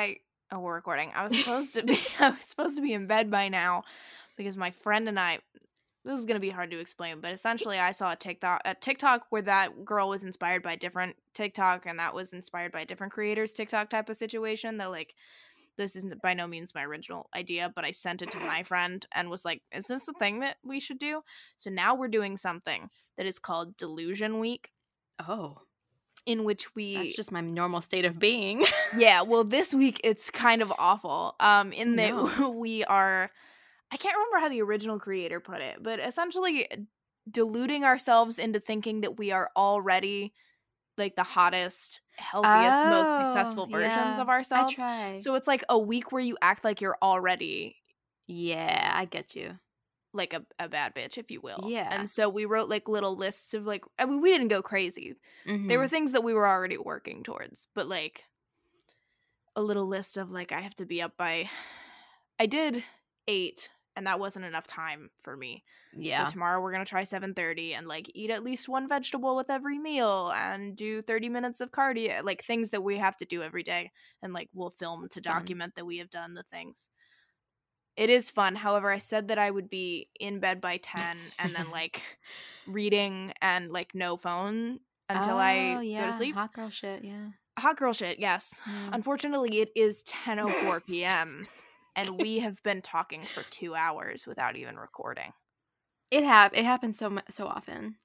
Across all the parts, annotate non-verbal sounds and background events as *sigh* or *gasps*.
I oh we're recording. I was *laughs* supposed to be *laughs* I was supposed to be in bed by now because my friend and I this is gonna be hard to explain, but essentially I saw a TikTok a TikTok where that girl was inspired by a different TikTok and that was inspired by a different creator's TikTok type of situation that like this isn't by no means my original idea, but I sent it to my *laughs* friend and was like, Is this a thing that we should do? So now we're doing something that is called Delusion Week. Oh. In which we That's just my normal state of being. *laughs* yeah, well, this week it's kind of awful. Um, in that No. *laughs* we are, I can't remember how the original creator put it, but essentially deluding ourselves into thinking that we are already like the hottest, healthiest, most successful Oh, versions yeah. of ourselves. So it's like a week where you act like you're already yeah, I get you. Like a, a bad bitch, if you will. Yeah. And so we wrote like little lists of like, I mean, we didn't go crazy. There were Mhm. things that we were already working towards, but like a little list of like I have to be up by I did 8 and that wasn't enough time for me. yeah. So tomorrow we're going to try 7:30 and like eat at least one vegetable with every meal and do 30 minutes of cardio, like things that we have to do every day and like we'll film to Fun. document that we have done the things. It is fun. However, I said that I would be in bed by 10 and then *laughs* like reading and like no phone until I Oh, go to sleep. Hot girl shit, yeah. Hot girl shit, yes. Yeah. Unfortunately, it is 10:04 *laughs* p.m. and we have been talking for 2 hours without even recording. It hap- it happens so mu- so often.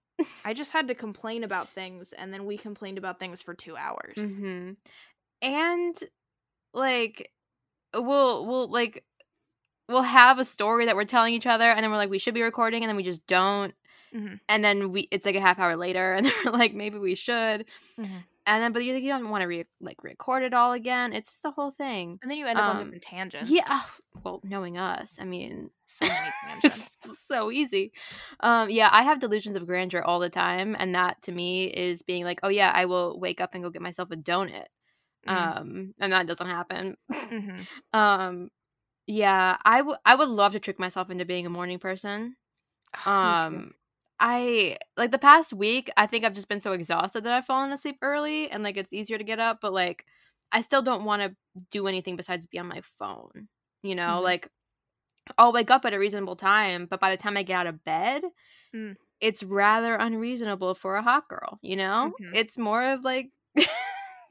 I just had to complain about things and then we complained about things for 2 hours. hmm And like we'll we'll like we'll have a story that we're telling each other and then we're like we should be recording and then we just don't Mhm. and then we it's like a half hour later *laughs* and then we're like maybe we should Mhm. and then but you, you don't want to re- like record it all again it's just a whole thing And then you end up on Um, different tangents. yeah ah, *sighs* well knowing us i mean so many *laughs* tangents. so easy um yeah i have delusions of grandeur all the time and that to me is being like oh yeah i will wake up and go get myself a donut Mhm. um and that doesn't happen Mhm. *laughs* um yeah i would i would love to trick myself into being a morning person *sighs* um i like the past week i think i've just been so exhausted that i've fallen asleep early and like it's easier to get up but like i still don't want to do anything besides be on my phone you know Mhm. like i'll wake up at a reasonable time but by the time i get out of bed Mm. it's rather unreasonable for a hot girl you know Mhm. it's more of like *laughs*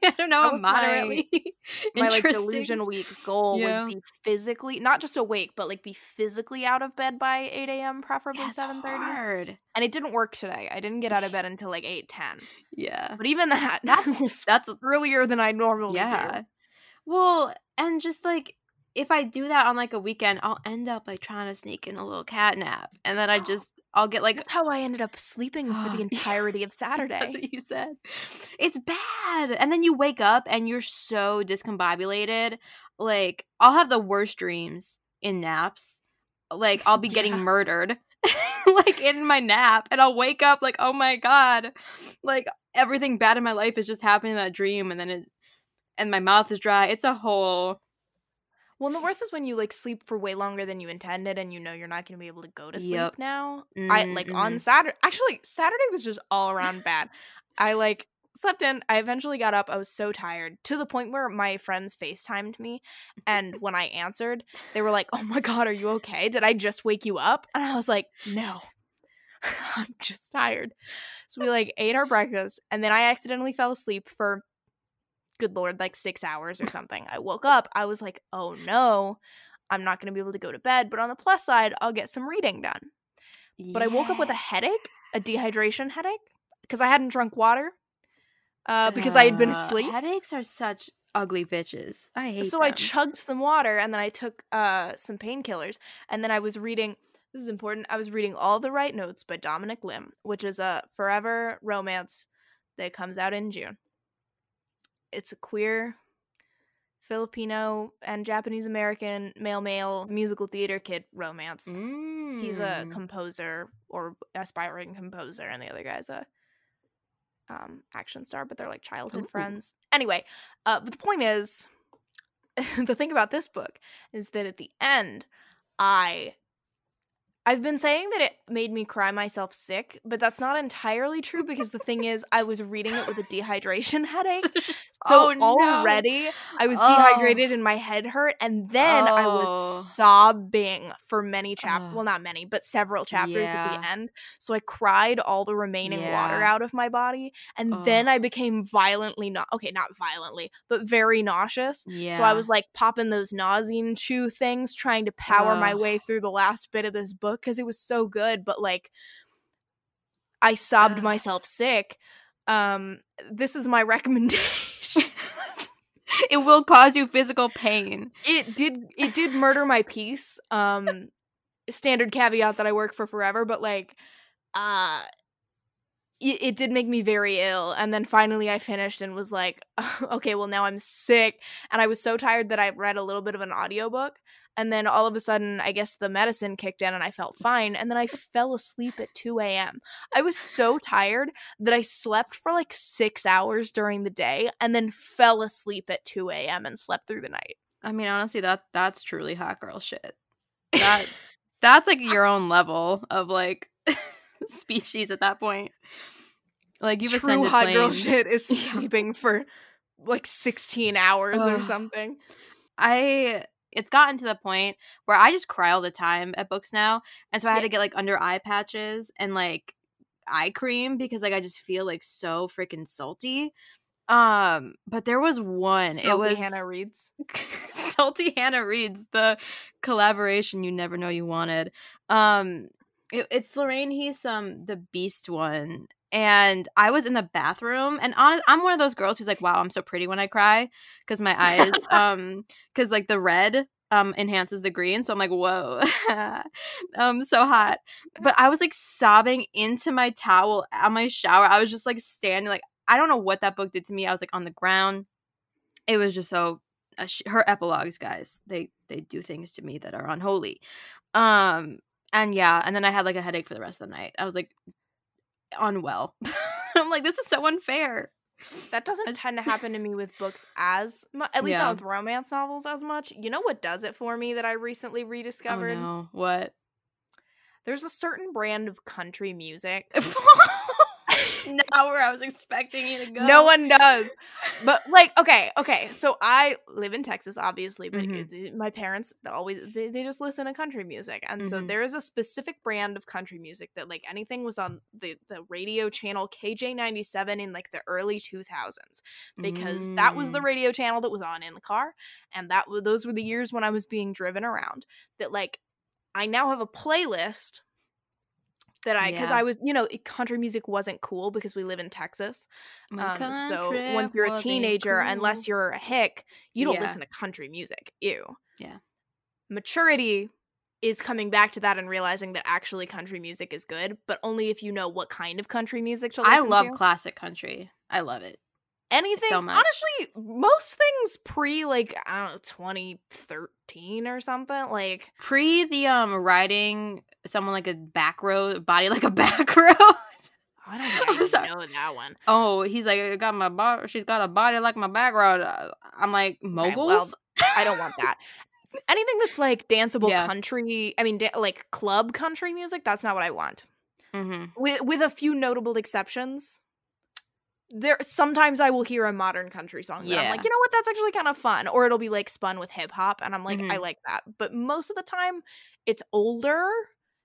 *laughs* i don't know That a was my- moderately *laughs* my like delusion week *laughs* goal Yeah. was be physically not just awake but like be physically out of bed by 8 a.m preferably Yeah, it's 7.30 and it didn't work today. I didn't get out of *sighs* bed until like 8.10 yeah. But even that That's- was that's earlier than i normally yeah. Do well and just like if i do that on like a weekend i'll end up like trying to sneak in a little cat nap. And then i *gasps* just i'll get like that's how i ended up sleeping for the *gasps* entirety of *laughs* saturday that's what you said it's bad and then you wake up and you're so discombobulated like i'll have the worst dreams in naps like i'll be getting Yeah. murdered *laughs* like in my nap and i'll wake up like oh my god like everything bad in my life is just happening in that dream and then it and my mouth is dry it's a whole well the worst is when you like sleep for way longer than you intended and you know you're not going to be able to go to sleep Yep. now. I mm-hmm, like on mm-hmm. saturday actually saturday was just all around bad. I like slept in i eventually got up i was so tired to the point where my friends facetimed me and when i answered they were like oh my god are you okay? Did i just wake you up? And i was like no *laughs* i'm just tired. So we like ate our breakfast and then i accidentally fell asleep for good lord like six hours or something i woke up i was like oh no i'm not going to be able to go to bed but on the plus side i'll get some reading done but I woke up with a headache, a dehydration headache, because I hadn't drunk water. Uh, because I had been Uh, asleep. Headaches are such ugly bitches. I hate So I chugged some water and then I took uh some painkillers and then I was reading. This is important. I was reading All the Right Notes by Dominic Lim, which is a forever romance that comes out in June. It's a queer Filipino and Japanese American male male musical theater kid romance. He's a Mm. composer or aspiring composer, and the other guy's a um, action star, but they're like childhood Ooh. friends. Anyway, uh, but the point is, *laughs* the thing about this book is that at the end, I I've been saying that it made me cry myself sick, but that's not entirely true because the thing is, I was reading it with a dehydration *laughs* headache. So Oh, no. already I was Oh. dehydrated and my head hurt. And then I Oh. was sobbing for many chapters. Ugh. Well, not many, but several chapters at the end. So I cried all the remaining water out of my body. And Ugh. then I became violently not okay, not violently, but very nauseous. Yeah. So I was like popping those nausea chew things, trying to power my way through the last bit of this book because it was so good. But like, I sobbed Ugh. myself sick. Um, this is my *laughs* recommendation. it will cause you physical pain. it did. It did murder my peace. Um, standard caveat that I work for forever, but like, uh. It, did make me very ill and then finally i finished and was like *laughs* okay well now i'm sick and i was so tired that i read a little bit of an audiobook and then all of a sudden i guess the medicine kicked in and i felt fine and then i fell asleep at 2 a.m i was so tired that i slept for like six hours during the day and then fell asleep at 2 a.m and slept through the night I mean, honestly, that that's truly hot girl shit. That that's like your own level of like *laughs* *laughs* species at that point. Like you've true hot girl shit is *laughs* Yeah. sleeping for like 16 hours or something I it's gotten to the point where I just cry all the time at books now, and so I had Yeah. to get like under eye patches and like eye cream because like I just feel like so freaking salty. Um, but there was one. it was hannah reads *laughs* salty Hannah reads the collaboration you never know you wanted. Um, it, it's Lorraine Heath, um, the Beast one. And I was in the bathroom, and on, I'm one of those girls who's like, "Wow, I'm so pretty when I cry," because my eyes, *laughs* um, because like the red, um, enhances the green. So I'm like, "Whoa, *laughs* um, so hot." But I was like sobbing into my towel on my shower. I was just like standing, like I don't know what that book did to me. I was like on the ground. It was just so uh, her epilogues guys they they do things to me that are unholy um and yeah and then i had like a headache for the rest of the night i was like unwell *laughs* i'm like this is so unfair That doesn't just- tend to happen to me with books as much, at least Yeah. not with romance novels as much. You know what does it for me that I recently oh, rediscovered? oh no what There's a certain brand of country music. *laughs* *laughs* *laughs* not where i was expecting you to go No one does. But like, okay, okay. So I live in Texas, obviously, but Mhm. it- my parents they always they, they just listen to country music, and so Mhm. there is a specific brand of country music that like anything was on the the radio channel KJ ninety seven in like the early two thousands because that was the Mm. radio channel that was on in the car, and that those were the years when I was being driven around. That like I now have a playlist that I because Yeah. I was you know country music wasn't cool because we live in Texas. Um, so once you're a teenager, unless you're a hick, you don't Yeah. listen to country music. Ew. Yeah. Maturity is coming back to that and realizing that actually country music is good, but only if you know what kind of country music to i love to. classic country i love it Anything so honestly, most things pre like I don't know, 2013 or something. Like pre the um riding someone like a back row body *laughs* like a back row I don't think I *laughs* know that one. oh he's like I got my body she's got a body like my back Uh, i'm like moguls well, I don't want that. *laughs* Anything that's like danceable Yeah. country, I mean, da- like club country music, that's not what I want. hmm With with a few notable exceptions. There sometimes I will hear a modern country song that I'm Yeah. like, you know what, that's actually kind of fun. Or it'll be like spun with hip hop, and I'm like, I Mhm. like that. But most of the time, it's older,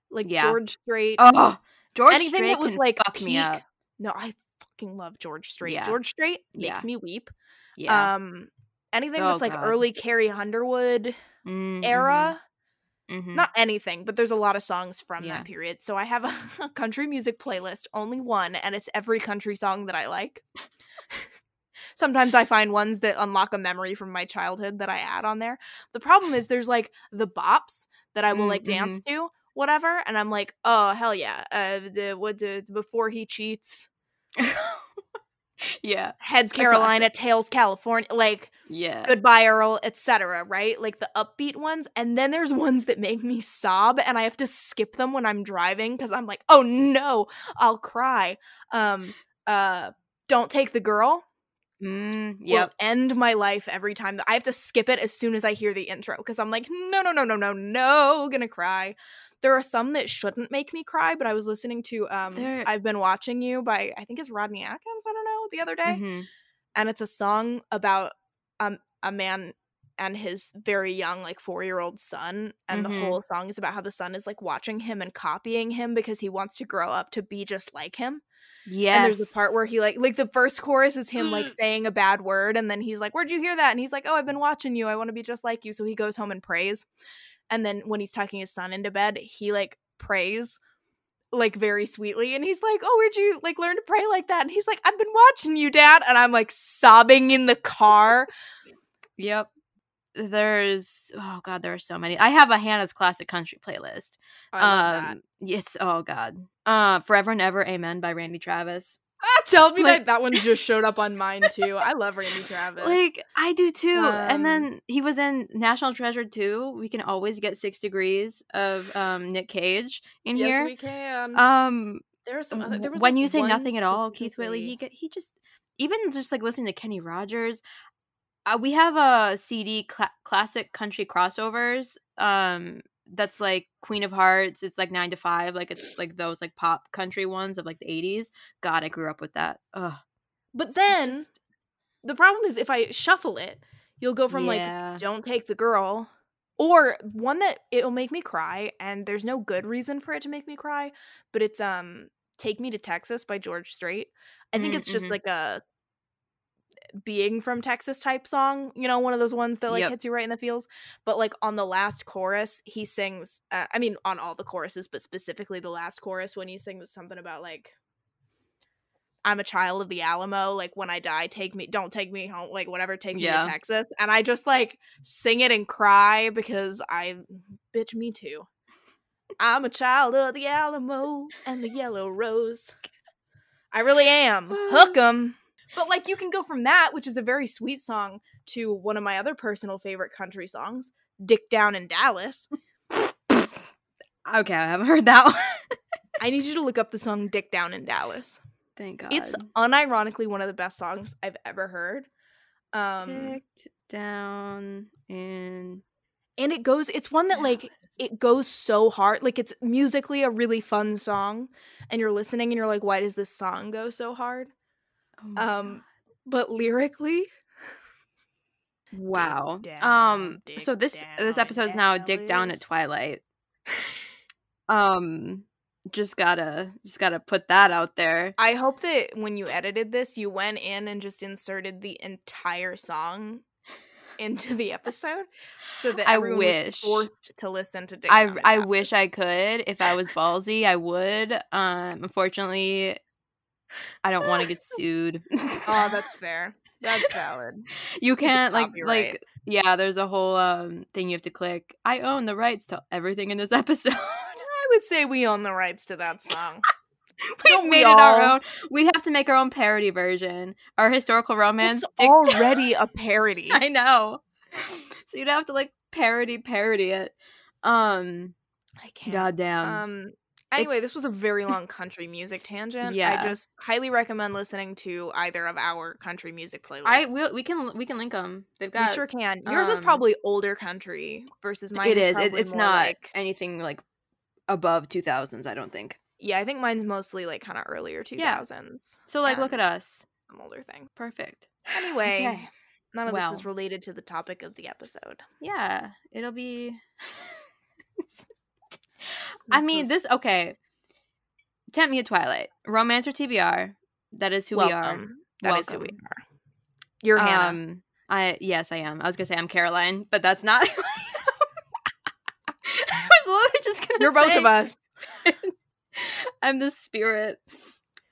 like Yeah. George Strait. oh george anything Strait that was can like fuck peak. me up No, I fucking love George Strait. Yeah. George Strait makes Yeah. me weep. yeah Um, anything Oh, that's like God. early Carrie Underwood Mhm, era. Mhm. Not anything, but there's a lot of songs from Yeah. that period. So I have a, a *laughs* country music playlist, only one, and it's every country song that I like. *laughs* Sometimes I find ones that unlock a memory from my childhood that I add on there. The problem is there's like the bops that I will Mm, like dance to, whatever, and I'm like, oh hell yeah, uh, the what the before he cheats, *laughs* yeah heads Carolina, tails California, like yeah. goodbye earl etc right? Like the upbeat ones and then there's ones that make me sob and i have to skip them when i'm driving because i'm like oh no i'll cry. Um uh don't take the girl Mm, will end my life every time I have to skip it as soon as I hear the intro because I'm like, no, no, no, no, no, no, gonna cry. There are some that shouldn't make me cry, but I was listening to um I've been watching you by I think it's Rodney Atkins, I don't know, the other day. Mhm. And it's a song about um a man and his very young like 4-year-old son and Mhm. the whole song is about how the son is like watching him and copying him because he wants to grow up to be just like him. Yes. And there's a part where he like like the first chorus is him like mm. saying a bad word and then he's like, "Where'd you hear that?" And he's like, "Oh, I've been watching you. I want to be just like you." So he goes home and prays. And then when he's tucking his son into bed, he like prays like very sweetly and he's like, "Oh, where'd you like learn to pray like that?" And he's like, "I've been watching you, dad." And I'm like sobbing in the car. Yep. There's oh god, there are so many. I have a Hannah's classic country playlist. I love that. um yes, oh god. Uh Forever and Ever Amen by Randy Travis. Ah, *laughs* tell me like- that that one just showed up on mine too. I love *laughs* Randy Travis. Like I do too. Um, and then he was in National Treasure too. We can always get 6 degrees of um Nick Cage in here. yes, here. we can. um there are some other, there was when like, you say nothing at all, Keith Whitley, he he just even just like listening to Kenny Rogers. Uh, we have a CD cla- classic country crossovers. Um, that's like Queen of Hearts. It's like nine to five. Like it's like those like pop country ones of like the eighties. God, I grew up with that. Ugh. But then Just- the problem is if I shuffle it, you'll go from Yeah. like don't take the girl or one that it'll make me cry and there's no good reason for it to make me cry, but it's um Take Me to Texas by George Strait. I think Mm, it's just mhm. like a being from Texas type song, you know, one of those ones that like Yep. hits you right in the feels. But like on the last chorus, he sings uh, I mean on all the choruses, but specifically the last chorus when he sings something about like I'm a child of the Alamo. Like when I die, take me, don't take me home, like whatever, take me Yeah. to Texas. And I just like sing it and cry because I, bitch, me too. I'm a child of the Alamo and the Yellow Rose. I really am. Hook *sighs* 'em. But like you can go from that, which is a very sweet song, to one of my other personal favorite country songs, Dicked Down in Dallas. Okay, I haven't heard that *laughs* one. I need you to look up the song Dicked Down in Dallas. Thank God. It's unironically one of the best songs I've ever heard. Um ticked down in. and it goes it's one that like it goes so hard. Like it's musically a really fun song and you're listening and you're like why does this song go so hard? Oh my Um but lyrically wow. down, um. So this down this episode is now Dick Down at Twilight. *laughs* Um. Just gotta just gotta put that out there. I hope that when you edited this you went in and just inserted the entire song into the episode so that I everyone was wish. forced to listen to Dick I Down I wish I could. If I was ballsy, I would. Um. Unfortunately, I don't want to get *laughs* sued. Oh, that's *laughs* fair. That's valid. you can't like copyright. like yeah. There's a whole um thing you have to click. I own the rights to everything in this *laughs* episode. I would say we own the rights to that song. we Don't we made it our own. We'd have to make our own parody version. Our historical romance. it's already a parody. I know. So you'd have to like parody parody it. Um. I can't. Goddamn. Um. Anyway, It's- this was a very long country music tangent. Yeah. I just highly recommend listening to either of our country music playlists. I will. We can we can link them. They've We got. sure can. Yours is um, probably older country versus mine. it is. It, it's not like anything like above two thousands. I don't think. yeah. I think mine's mostly like kind of earlier two thousands. Yeah. So like, look at us. Some older thing. Perfect. Anyway, Okay. none of Well. this is related to the topic of the episode. Yeah, it'll be. *laughs* I mean, just- this okay. Tempt me at Twilight, Romance Your TBR. That is who we are. Welcome. That is who we are. You're Hannah. Um, I yes, I am. I was gonna say I'm Caroline, but that's not. *laughs* who I am. I was literally just gonna. You're both of us. *laughs* I'm the spirit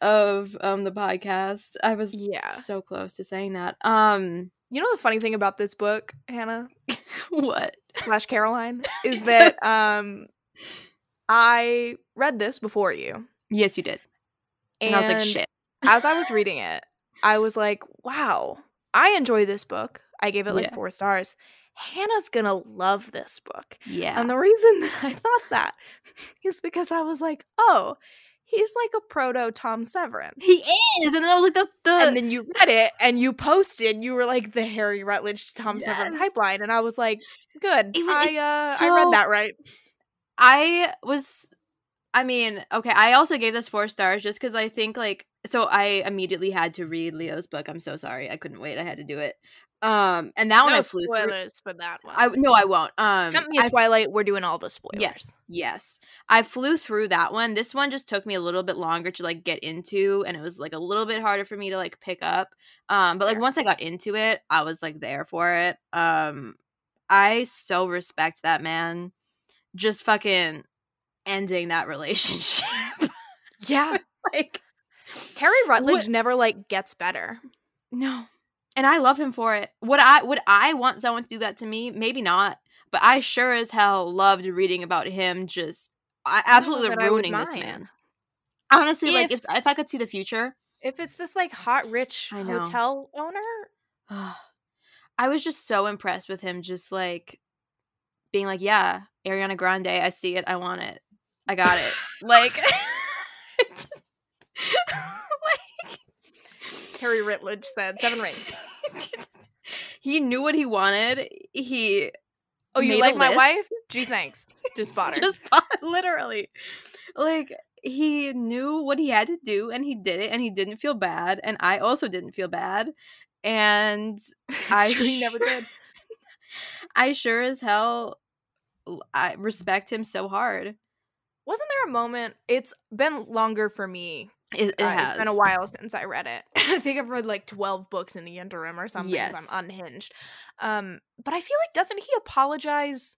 of um the podcast. I was Yeah. so close to saying that. Um, You know the funny thing about this book, Hannah *laughs* what? slash Caroline, is that um I read this before you. Yes, you did. And, I was like, shit. as I was *laughs* reading it, I was like, wow, I enjoy this book. I gave it like Yeah. four stars. Hannah's gonna love this book. Yeah. And the reason *laughs* that I thought that is because I was like, oh, he's like a proto Tom Severin. He is, and then I was like, the, the and then you read it and you posted you were like the Harry Rutledge to Tom Severin pipeline and I was like good It I uh I read that right I was I mean, okay, I also gave this four stars just because I think like so I immediately had to read Leo's book. I'm so sorry. I couldn't wait. I had to do it. Um and that one I flew through. spoilers for that one I no, I won't. Um a I Twilight we're doing all the spoilers Yes. Yes. I flew through that one. This one just took me a little bit longer to like get into and it was like a little bit harder for me to like pick up. Um but like once I got into it, I was like there for it. Um I so respect that man just fucking ending that relationship. *laughs* yeah like Harry Rutledge What- never like gets better no. And I love him for it. Would I would I want someone to do that to me? Maybe not. But I sure as hell loved reading about him just I, absolutely I ruining this man. Honestly, like if If- if I could see the future, if it's this like hot rich hotel owner *sighs* I was just so impressed with him just like being like, yeah, Ariana Grande, I see it, I want it. I got it. *laughs* like *laughs* just *laughs* like Harry Rutledge said seven rings he knew what he wanted. He oh you like my wife gee thanks just bought her Just bought literally. Like he knew what he had to do and he did it and he didn't feel bad and I also didn't feel bad and I he never did I sure as hell I respect him so hard. wasn't there a moment it's been longer for me It, it Uh, has It's been a while since I read it. *laughs* I think I've read like 12 books in the interim or something Yes. I'm unhinged. Um, but I feel like doesn't he apologize?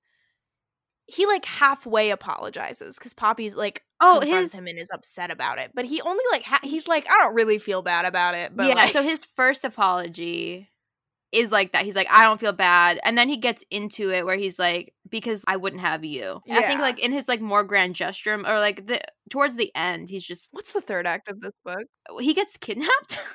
He like halfway apologizes because Poppy's like Oh, his him and is upset about it. But he only like ha- he's like I don't really feel bad about it. But yeah. like, So his first apology is like that. He's like, I don't feel bad, and then he gets into it where he's like, because I wouldn't have you. I think like in his like more grand gesture or like the towards the end, he's just what's the third act of this book? he gets kidnapped. *laughs*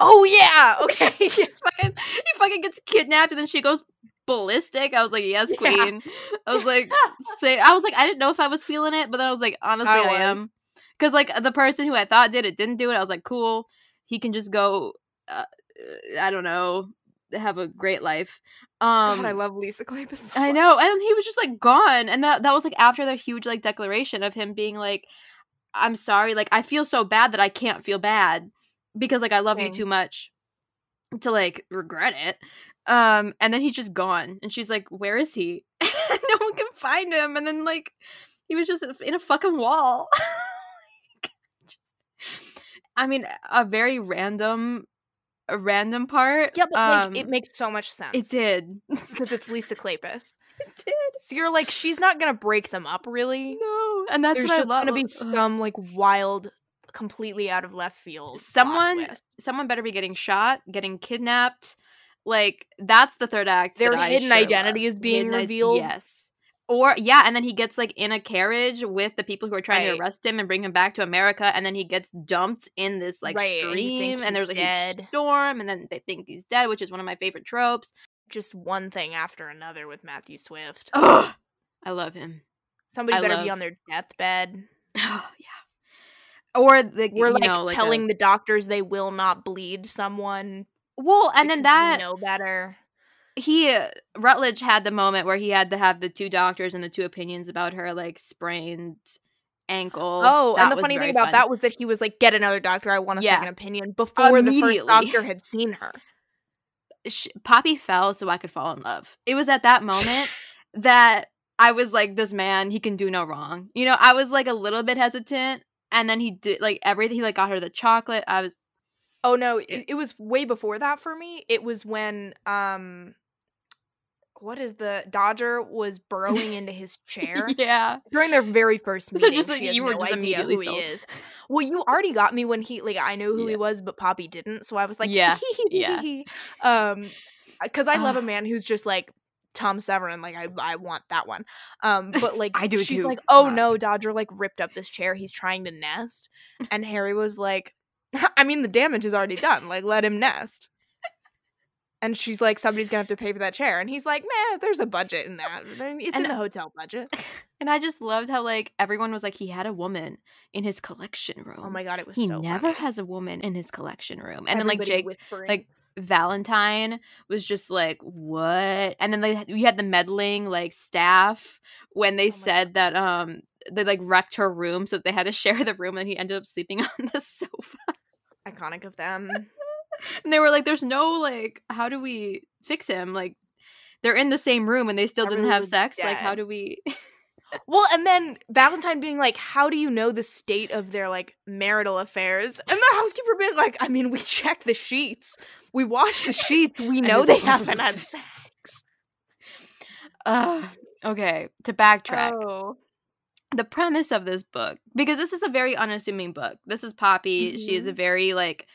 Oh yeah, okay. *laughs* he fucking he fucking gets kidnapped and then she goes ballistic. I was like, yes, Yeah. queen. I was like, *laughs* say, I was like, I didn't know if I was feeling it, but then I was like, honestly, I, I am, because like the person who I thought did it didn't do it. I was like, cool. He can just go. Uh, uh, I don't know, have a great life. Um, God, I love Lisa Kleypas. So I know, and he was just like gone, and that that was like after the huge like declaration of him being like, "I'm sorry, like I feel so bad that I can't feel bad because like I love you too much to like regret it." Um, and then he's just gone, and she's like, "Where is he?" *laughs* no one can find him, and then like he was just in a fucking wall. *laughs* Like, just- I mean, a very random, a random part. Yeah, but like um, it makes so much sense. it did. because it's Lisa Kleypas. *laughs* it did. So you're like, she's not gonna break them up, really. No, and that's There's just I gonna be some like wild, completely out of left field. Someone- someone better be getting shot, getting kidnapped. Like that's the third act. Their that I hidden sure identity love. is being Hidden i- revealed. yes. Or yeah, and then he gets like in a carriage with the people who are trying Right. to arrest him and bring him back to America, and then he gets dumped in this like Right, and stream, and there's like a dead. huge storm, and then they think he's dead, which is one of my favorite tropes. Just one thing after another with Matthew Swift. Ugh, I love him. Somebody I better be on their deathbed. *sighs* Oh yeah. Or the, We're you like know, like a- telling the doctors they will not bleed someone. well, and then that know better. He Rutledge had the moment where he had to have the two doctors and the two opinions about her like sprained ankle. Oh, That and the funny thing about fun. that was that he was like, "Get another doctor. I want a Yeah. second opinion." Before the first doctor had seen her. *laughs* Sh- Poppy fell so I could fall in love. It was at that moment *laughs* that I was like, this man, he can do no wrong. You know, I was like a little bit hesitant, and then he did like everything. He like got her the chocolate. I was Oh no, it, it was way before that for me. It was when um what is the Dodger was burrowing into his *laughs* chair yeah. during their very first meeting. So just, has you were no just idea immediately who he sold. is. Well, you already got me when he like I know who he was, but Poppy didn't. So I was like, Yeah, yeah. *laughs* um, because I love a man who's just like Tom Severin. Like I, I want that one. Um, but *laughs* like I do she's too. like, oh no, Dodger like ripped up this chair. He's trying to nest, and Harry was like, I mean, the damage is already done. Like let him nest. And she's like, somebody's gonna have to pay for that chair. And he's like, man, there's a budget in that. It's And- in the hotel budget. *laughs* And I just loved how like everyone was like he had a woman in his collection room. Oh my god, it was he so never funny. has a woman in his collection room. And then like Jake whispering. like Valentine was just like, "What?" And then they we had the meddling like staff when they Oh said that um they like wrecked her room, so they had to *laughs* share the room, and he ended up sleeping *laughs* on the sofa. iconic of them. And they were like, "There's no like, how do we fix him? Like, they're in the same room and they still didn't have sex. Like, how do we?" *laughs* Well, and then Valentine being like, "How do you know the state of their like marital affairs?" And the housekeeper being like, "I mean, we check the sheets, we wash the sheets, we *laughs* know they haven't had *laughs* sex." uh, okay, to backtrack. Oh, the premise of this book because this is a very unassuming book. This is Poppy. She is a very like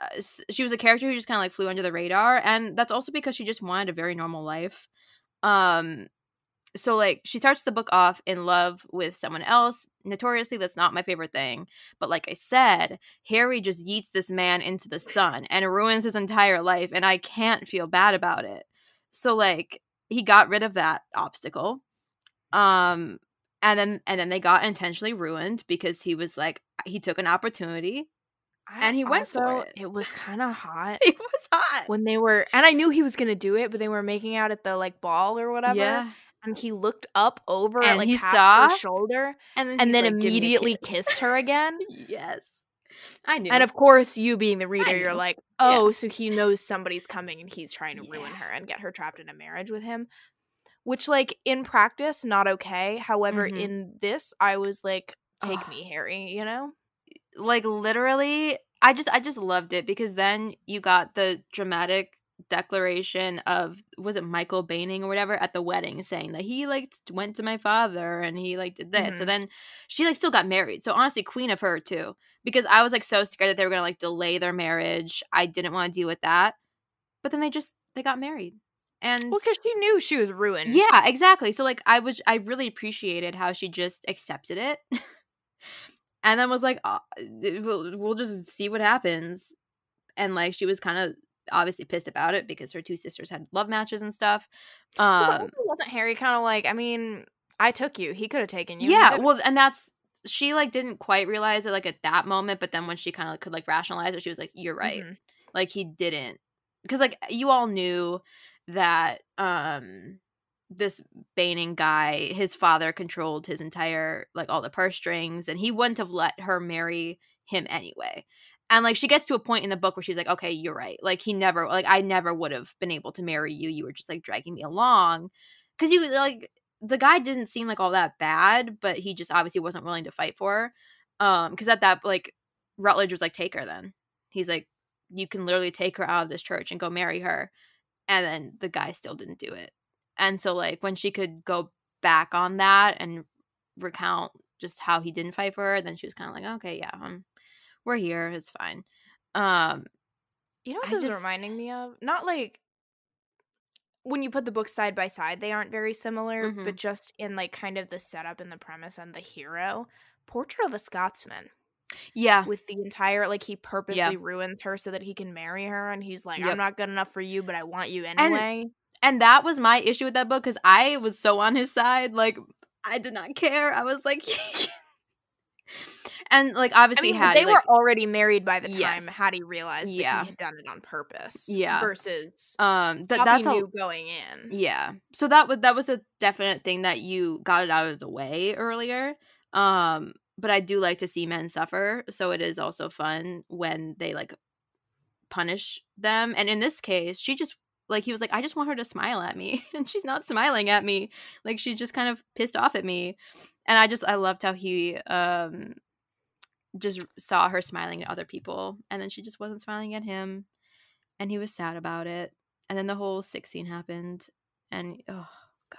uh, she was a character who just kind of like flew under the radar and that's also because she just wanted a very normal life. Um so like she starts the book off in love with someone else. Notoriously that's not my favorite thing, but like I said, Harry just yeets this man into the sun and ruins his entire life and I can't feel bad about it. So like he got rid of that obstacle. Um and then and then they got intentionally ruined because he was like he took an opportunity And he went for it. It was kind of *laughs* hot it was hot when they were, and I knew he was gonna do it, but they were making out at the like ball or whatever. yeah and he looked up over And like he saw, her shoulder, and then, and then like, "Give me a immediately kiss." kissed her again. *laughs* yes i knew And of course, you being the reader, you're like, Yeah. oh, so he knows somebody's coming and he's trying to ruin her and get her trapped in a marriage with him. Which, like, in practice, not okay. However, Mhm. in this, I was like, take Ugh. me, Harry, you know? Like literally i just i just loved it because then you got the dramatic declaration of was it michael Bayning or whatever at the wedding saying that he like went to my father and he like did this so Mhm. then she like still got married so honestly queen of her too because i was like so scared that they were gonna like delay their marriage i didn't want to deal with that but then they just they got married and Well, because she knew she was ruined. yeah, exactly. So like I was I really appreciated how she just accepted it. *laughs* and then was like "Uh, we'll, we'll just see what happens. And like she was kind of obviously pissed about it because her two sisters had love matches and stuff. Um also wasn't Harry kind of like, I mean, I took you. He could have taken you. yeah, well and that's she like didn't quite realize it like at that moment, but then when she kind of could like rationalize it, she was like you're right. Mhm. like he didn't because like you all knew that um this Bayning guy his father controlled his entire like all the purse strings and he wouldn't have let her marry him anyway. And like she gets to a point in the book where she's like okay you're right. Like he never like i never would have been able to marry you. You were just like dragging me along. Because you like the guy didn't seem like all that bad but he just obviously wasn't willing to fight for her um because at that like rutledge was like take her then. He's like you can literally take her out of this church and go marry her. And then the guy still didn't do it and so like when she could go back on that and recount just how he didn't fight for her then she was kind of like okay yeah um, we're here it's fine um You know what I this is reminding me of? Not like when you put the books side by side, they aren't very similar, Mhm. but just in like kind of the setup and the premise and the hero. Portrait of a Scotsman yeah with the entire like he purposely ruins her so that he can marry her and he's like, Yep. I'm not good enough for you, but I want you anyway. and that was my issue with that book because i was so on his side like i did not care i was like *laughs* and like I obviously mean, had they like, were already married by the time Yes. Hattie realized that Yeah. he had done it on purpose. Yeah. Versus um that that's knew going in. Yeah. So that was that was a definite thing that you got it out of the way earlier. Um but I do like to see men suffer, so it is also fun when they like punish them. And in this case, she just like he was like I just want her to smile at me *laughs* and she's not smiling at me. Like she's just kind of pissed off at me. And I just I loved how he um just saw her smiling at other people and then she just wasn't smiling at him and he was sad about it. And then the whole six scene happened and oh god.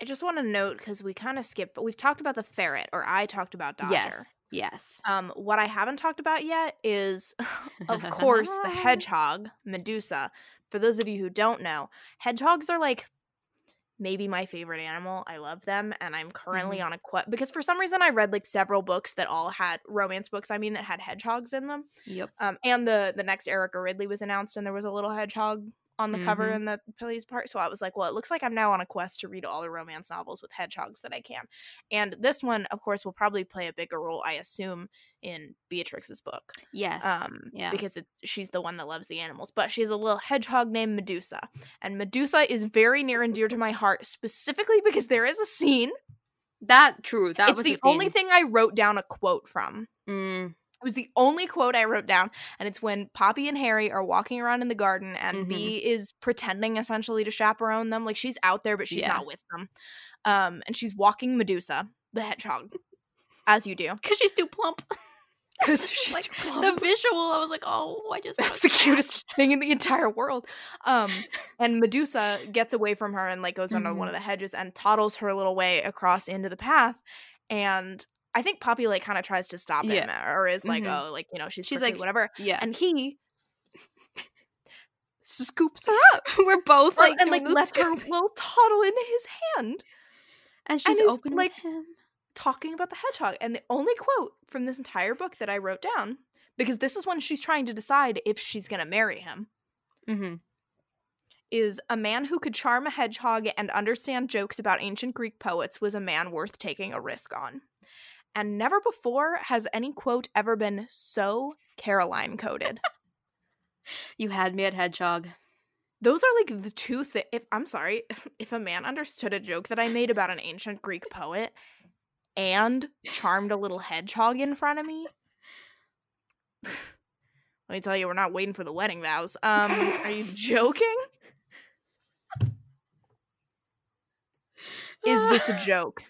I just want to note because we kind of skipped, but we've talked about the ferret, or I talked about Dodger. Yes. Yes. Um, what I haven't talked about yet is, *laughs* of course, the *laughs* hedgehog, Medusa. For those of you who don't know, hedgehogs are like maybe my favorite animal. I love them, and I'm currently Mhm. on a quest because for some reason I read like several books that all had romance books. I mean, that had hedgehogs in them. Yep. Um, and the the next Erica Ridley was announced, and there was a little police on the cover Mhm. in the police part. So I was like, well, it looks like I'm now on a quest to read all the romance novels with hedgehogs that I can. And this one, of course, will probably play a bigger role, I assume, in Beatrix's book. Yes. Um, yeah. because it's she's the one that loves the animals, but she has a little hedgehog named Medusa, and Medusa is very near and dear to my heart, specifically because there is a scene. that true. That it's was the only thing I wrote down a quote from. Mm, It was the only quote I wrote down, and it's when Poppy and Harry are walking around in the garden, and Mhm. Bee is pretending essentially to chaperone them, like she's out there, but she's Yeah. not with them. Um, and she's walking Medusa, the hedgehog, as you do, Cause she's too plump. *laughs* because she's Like, too the plump. visual, I was like, oh, I just. That's the cutest thing in the entire world. Um, and Medusa gets away from her and like goes under one of the hedges and toddles her little way across into the path. And I think Poppy like kind of tries to stop him or is like, Mhm. oh, like you know, she's She's prickly, like- whatever. Yeah. And he *laughs* scoops her up *laughs* we're both like and like lets her little toddle into his hand, and she's open like, him. talking about the hedgehog. And the only quote from this entire book that I wrote down, because this is when she's trying to decide if she's gonna marry him. Mm-hmm. is a man who could charm a hedgehog and understand jokes about ancient Greek poets was a man worth taking a risk on. And never before has any quote ever been so Caroline coded. *laughs* You had me at hedgehog. Those are like the two things. If I'm sorry, *laughs* if a man understood a joke that I made about an ancient Greek poet and charmed a little hedgehog in front of me, *laughs* let me tell you, we're not waiting for the wedding vows. Um, are you joking? Is this a joke?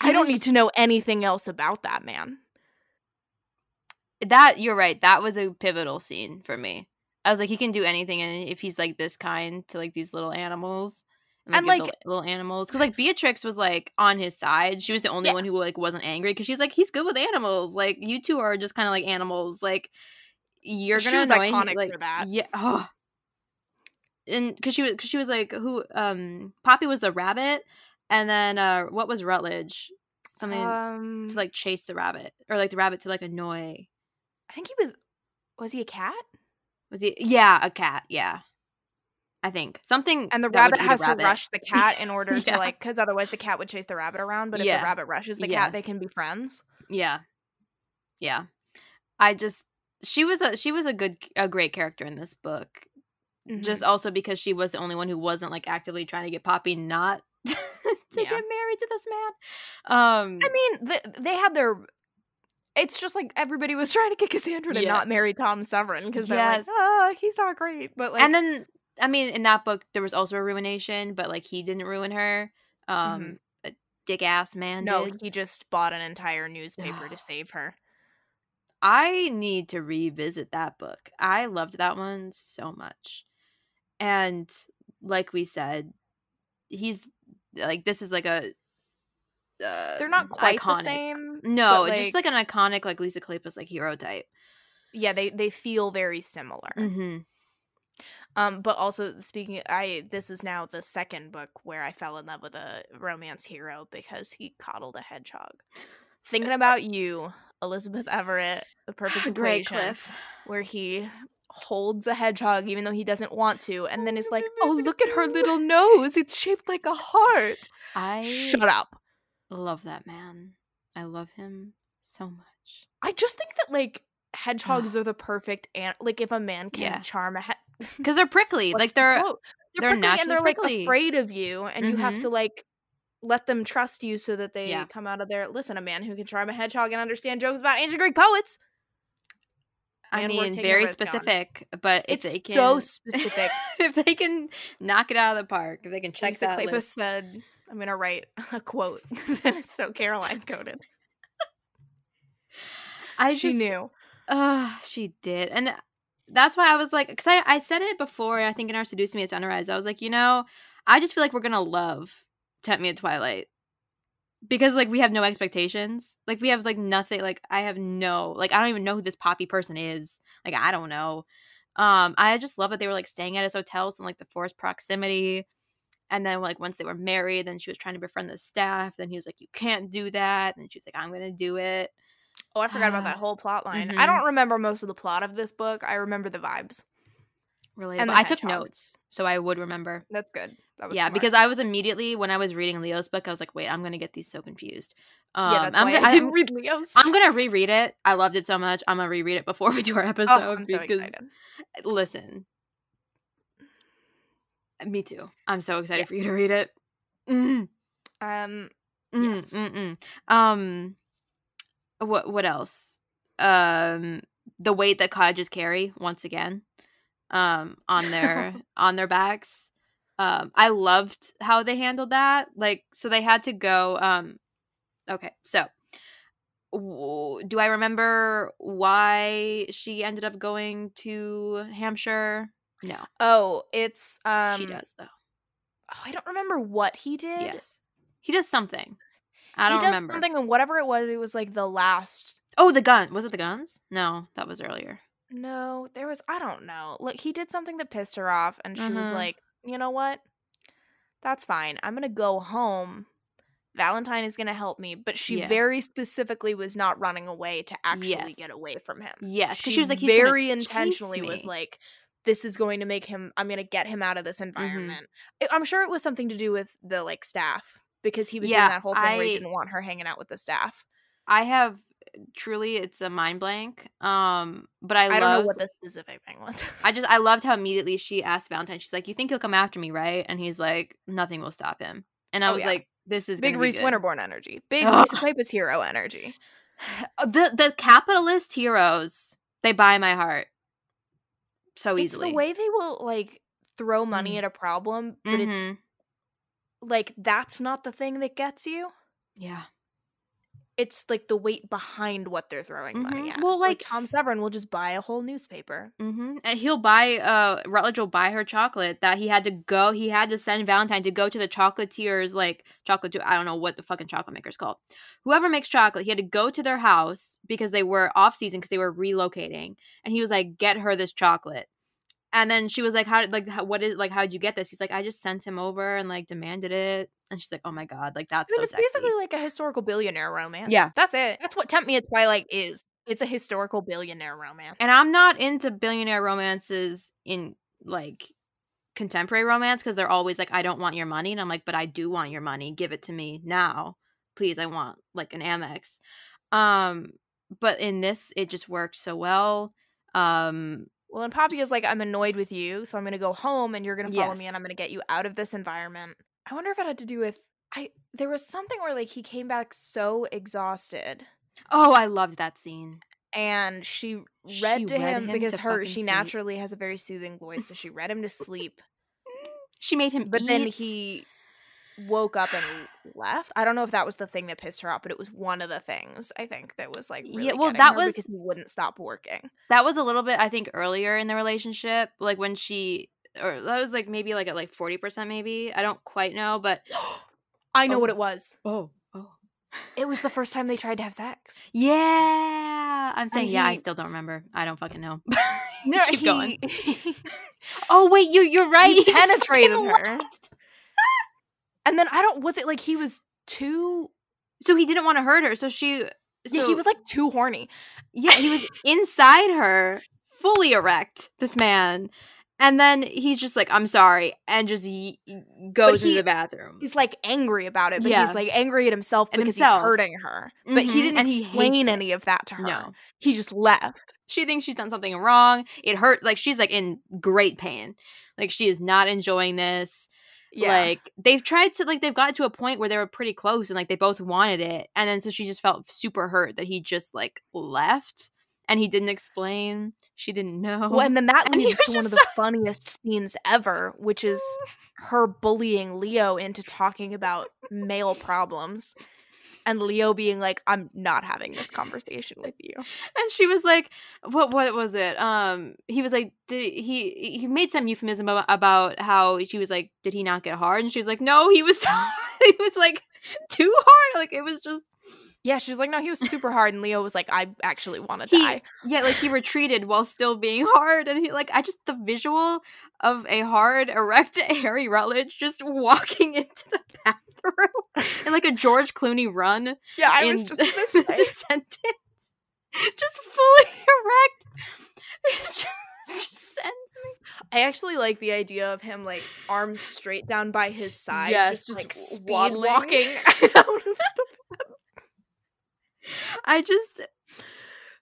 I don't need to know anything else about that man. That you're right. That was a pivotal scene for me. I was like, he can do anything, and if he's like this kind to like these little animals, And, like, like- little, little animals, because like Beatrix was like on his side. She was the only Yeah. one who like wasn't angry because she's like, he's good with animals. Like you two are just kind of like animals. Like you're gonna was annoy iconic like, for that. Yeah. Oh. And because she was, cause she was like, who? Um, Poppy was the rabbit, and then uh, what was Rutledge? Something um, to like chase the rabbit, or like the rabbit to like annoy. I think he was. Was he a cat? Was he? Yeah, a cat. Yeah, I think something. And the rabbit has rabbit. to rush the cat in *laughs* order Yeah. to like, because otherwise the cat would chase the rabbit around. But if Yeah. the rabbit rushes the Yeah. cat, they can be friends. Yeah, yeah. I just she was a she was a good a great character in this book. Just Mm-hmm. also because she was the only one who wasn't like actively trying to get Poppy not to Yeah. get married to this man. Um, I mean, th- they had their. It's just like everybody was *laughs* trying to get Cassandra to Yeah. not marry Tom Severin because they're Yes. like, oh, he's not great. But like, and then I mean, in that book there was also a ruination, but like he didn't ruin her. Um, a dick ass man. Mm-hmm. no, did. he just bought an entire newspaper to *sighs* save her. I need to revisit that book. I loved that one so much. And like we said, he's like this is like a uh, They're not quite iconic. the same. No, but, just like an iconic like Lisa Kleypas like hero type. yeah, they they feel very similar. Mm-hmm. Um, but also speaking, I this is now the second book where I fell in love with a romance hero because he coddled a hedgehog. Thinking about you, Elizabeth Everett, the perfect *gasps* Great equation, Cliff. where he holds a hedgehog even though he doesn't want to, and then is like, "Oh, look at her little nose; it's shaped like a heart." I Shut up! love that man. I love him so much. I just think that like hedgehogs are the perfect and like if a man can Yeah. charm a head. *laughs* Because they're prickly. Like the they're they're prickly and they're prickly. like afraid of you and you have to mm-hmm. like let them trust you so that they Yeah. come out of there listen a man who can charm a hedgehog and understand jokes about ancient greek poets I worth mean, very risk on. specific, but if it's they can, so specific *laughs* if they can knock it out of the park, if they can check lisa that Kleypas list. said i'm gonna write *laughs* a quote *laughs* that is so caroline coded I she just, knew Uh, she did, and that's why I was like, because I I said it before. I think in our seduce me at sunrise, I was like, you know, I just feel like we're gonna love tempt me at twilight because like we have no expectations, like we have like nothing, like I have no, like I don't even know who this poppy person is, like I don't know. Um, I just love that they were like staying at his hotels in like the forced proximity. And then like once they were married, then she was trying to befriend the staff. Then he was like, "You can't do that." And she was like, "I'm gonna do it." Oh, I forgot about that whole plot line. I Mhm. don't remember most of the plot of this book. I remember the vibes. really And I took notes, so I would remember. That's good. That was Yeah, smart. because I was immediately when I was reading Leo's book, I was like, "Wait, I'm gonna get these so confused." Um, yeah, that's I'm why I didn't I'm, read Leo's. I'm gonna *laughs* reread it. I loved it so much. I'm gonna reread it before *laughs* we do our episode Oh, I'm so excited. listen, me too. I'm so excited Yeah. for you to read it. Mm, Um, mm, Yes. mm, mm. Um, what what else? Um, the weight that cottages carry once again, um, on their *laughs* on their backs. Um, I loved how they handled that. Like, so they had to go. Um, okay, so w- do I remember why she ended up going to Hampshire? No, oh, it's um. she does though. Oh, I don't remember what he did. Yes, he does something. I don't he does remember. something, and whatever it was, it was like the last. Oh, the gun. Was it the guns? No, that was earlier. No, there was. I don't know. Like he did something that pissed her off, and she was Mhm. like, "You know what? That's fine. I'm gonna go home. Valentine is gonna help me." But she Yeah. very specifically was not running away to actually Yes. get away from him. Yes, because She, she was like, "He's gonna very intentionally was like, "This is going to make him. I'm gonna get him out of this mm-hmm. environment." I- I'm sure it was something to do with the like staff because he was Yeah, doing that whole thing where he didn't want her hanging out with the staff. I have truly, it's a mind blank. Um, but I, I, love. don't know what the specific thing was. I just I *laughs* loved how immediately she asked Valentine. She's like, "You think he'll come after me, right?" And he's like, "Nothing will stop him." And I Oh, was yeah. like, "This is big Rhys. Winterborne energy. Big. Reese Kleypas hero energy. *sighs* The the capitalist heroes, they buy my heart so It's easily. the way they will like throw money Mm. at a problem, but it's Mhm. like that's not the thing that gets you. yeah, It's like the weight behind what they're throwing money Mhm. at. Well, like- Tom Severin will just buy a whole newspaper. hmm and he'll buy. Uh, Rutledge will buy her chocolate that he had to go. He had to send Valentine to go to the chocolatiers, like chocolate. I don't know what the fucking chocolate maker's called. Whoever makes chocolate, he had to go to their house because they were off season because they were relocating, and he was like, "Get her this chocolate." And then she was like, "How did like how, what is like how did you get this?" He's like, "I just sent him over and like demanded it." And she's like, "Oh my god, like that's I mean, so it's sexy." basically like a historical billionaire romance. Yeah. That's it. That's what Tempt Me at Twilight is. It's a historical billionaire romance. And I'm not into billionaire romances in like contemporary romance because they're always like, I don't want your money. And I'm like, but I do want your money. Give it to me now. Please, I want like an Amex. Um, but in this, it just worked so well. Um, Well, and Poppy is like, I'm annoyed with you, so I'm gonna go home and you're gonna follow me and I'm gonna get you out of this environment. I wonder if it had to do with I there was something where like he came back so exhausted oh, I loved that scene. and she read She to read him him because to her she sleep. naturally has a very soothing voice, so she read him to sleep. *laughs* She made him But then he woke up and left. I don't know if that was the thing that pissed her off, but it was one of the things I think that was like really Yeah, well, that was- because he wouldn't stop working. that was a little bit, I think, earlier in the relationship. Like when she, or that was like maybe like at like 40% maybe. I don't quite know, but. *gasps* I know Oh. what it was. Oh, oh. It was the first time they tried to have sex. Yeah, I'm saying yeah. I still don't remember. I don't fucking know. *laughs* No, Keep he, going. *laughs* Oh wait, you you're right. He He *laughs* penetrated her. and then I don't. Was it like he was too? So he didn't want to hurt her. So she. yeah, he was like too horny. Yeah, he was inside her, fully erect. This man, and then he's just like, "I'm sorry," and just y- goes he- into the bathroom. He's like angry about it, but Yeah. he's like angry at himself because himself. he's hurting her. But he Mhm, didn't and he explain it. any of that to her. No, He just left. she thinks she's done something wrong. It hurt. Like she's like in great pain. Like she is not enjoying this. Yeah. Like they've tried to like they've got to a point where they were pretty close and like they both wanted it. And then so she just felt super hurt that he just like left and he didn't explain. She didn't know. well, and then that *laughs* and leads was to one of the funniest scenes ever, which is *laughs* her bullying Leo into talking about male problems. And Leo being like, I'm not having this conversation with you. and she was like, "What? What was it?" Um, he was like, "Did he?" He made some euphemism about, about how she was like, "Did he not get hard?" And she was like, "No, he was. *laughs* he was like too hard. Like it was just." Yeah, she was like, no, he was super hard, and Leo was like, I actually want to die. Yeah, like he *laughs* retreated while still being hard, and he like I just the visual of a hard, erect *laughs* Harry Rutledge just walking *laughs* into the bathroom and like a George Clooney run. Yeah, I was just the sentence, just fully erect. It just, just sends me. I actually like the idea of him like arms straight down by his side, Yes, just, just like speed waddling. walking out of the I just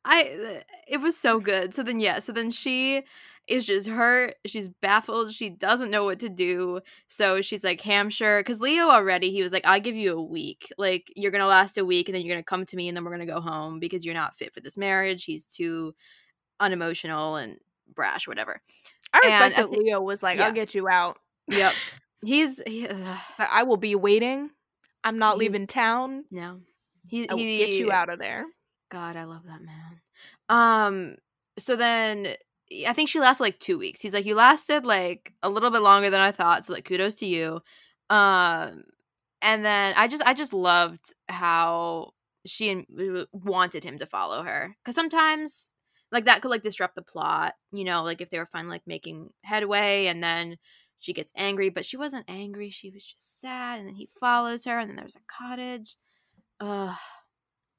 I it was so good. So then yeah, so then she is just hurt. She's baffled. She doesn't know what to do. So she's like Hampshire cuz Leo already he was like I'll give you a week. Like you're going to last a week and then you're going to come to me and then we're going to go home because you're not fit for this marriage. He's too unemotional and brash whatever. I And respect I that Leo was like, yeah. I'll get you out. Yep. *laughs* He's he, ugh, So I will be waiting. I'm not leaving town. no. He will he get you out of there. God, I love that man. Um, so then I think she lasted like two weeks. He's like, you lasted like a little bit longer than I thought. So like, kudos to you. Um, and then I just I just loved how she wanted him to follow her because sometimes like that could like disrupt the plot. You know, like if they were finally like making headway and then she gets angry, but she wasn't angry. She was just sad. And then he follows her, and then there's a cottage. Ugh.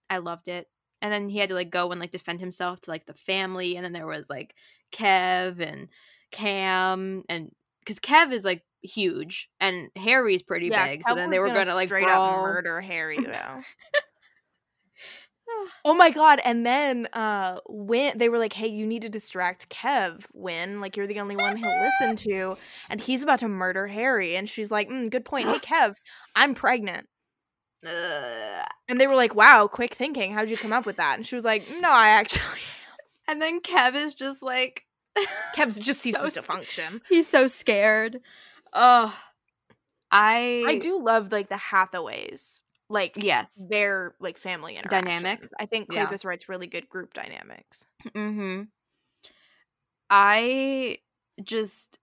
I loved it. And then he had to like go and like defend himself to like the family, and then there was like Kev and Cam, and because Kev is like huge and Harry's pretty big, so then they were gonna, like straight brawl. up murder Harry though. *laughs* oh my god! And then uh, when they were like, "Hey, you need to distract Kev. Win, like you're the only one he'll listen to, and he's about to murder Harry." And she's like, mm, "Good point. Hey, *gasps* Kev, I'm pregnant." Ugh. And they were like, "Wow, quick thinking. How'd you come up with that?" And she was like, "No, I actually." *laughs* And then Kev is just like *laughs* Kev's just ceases So to function. *laughs* he's so scared. Ugh. I I do love like the Hathaways, like yes. their like family Dynamic? I think Yeah. Kleypas writes really good group dynamics. Mm-hmm. I just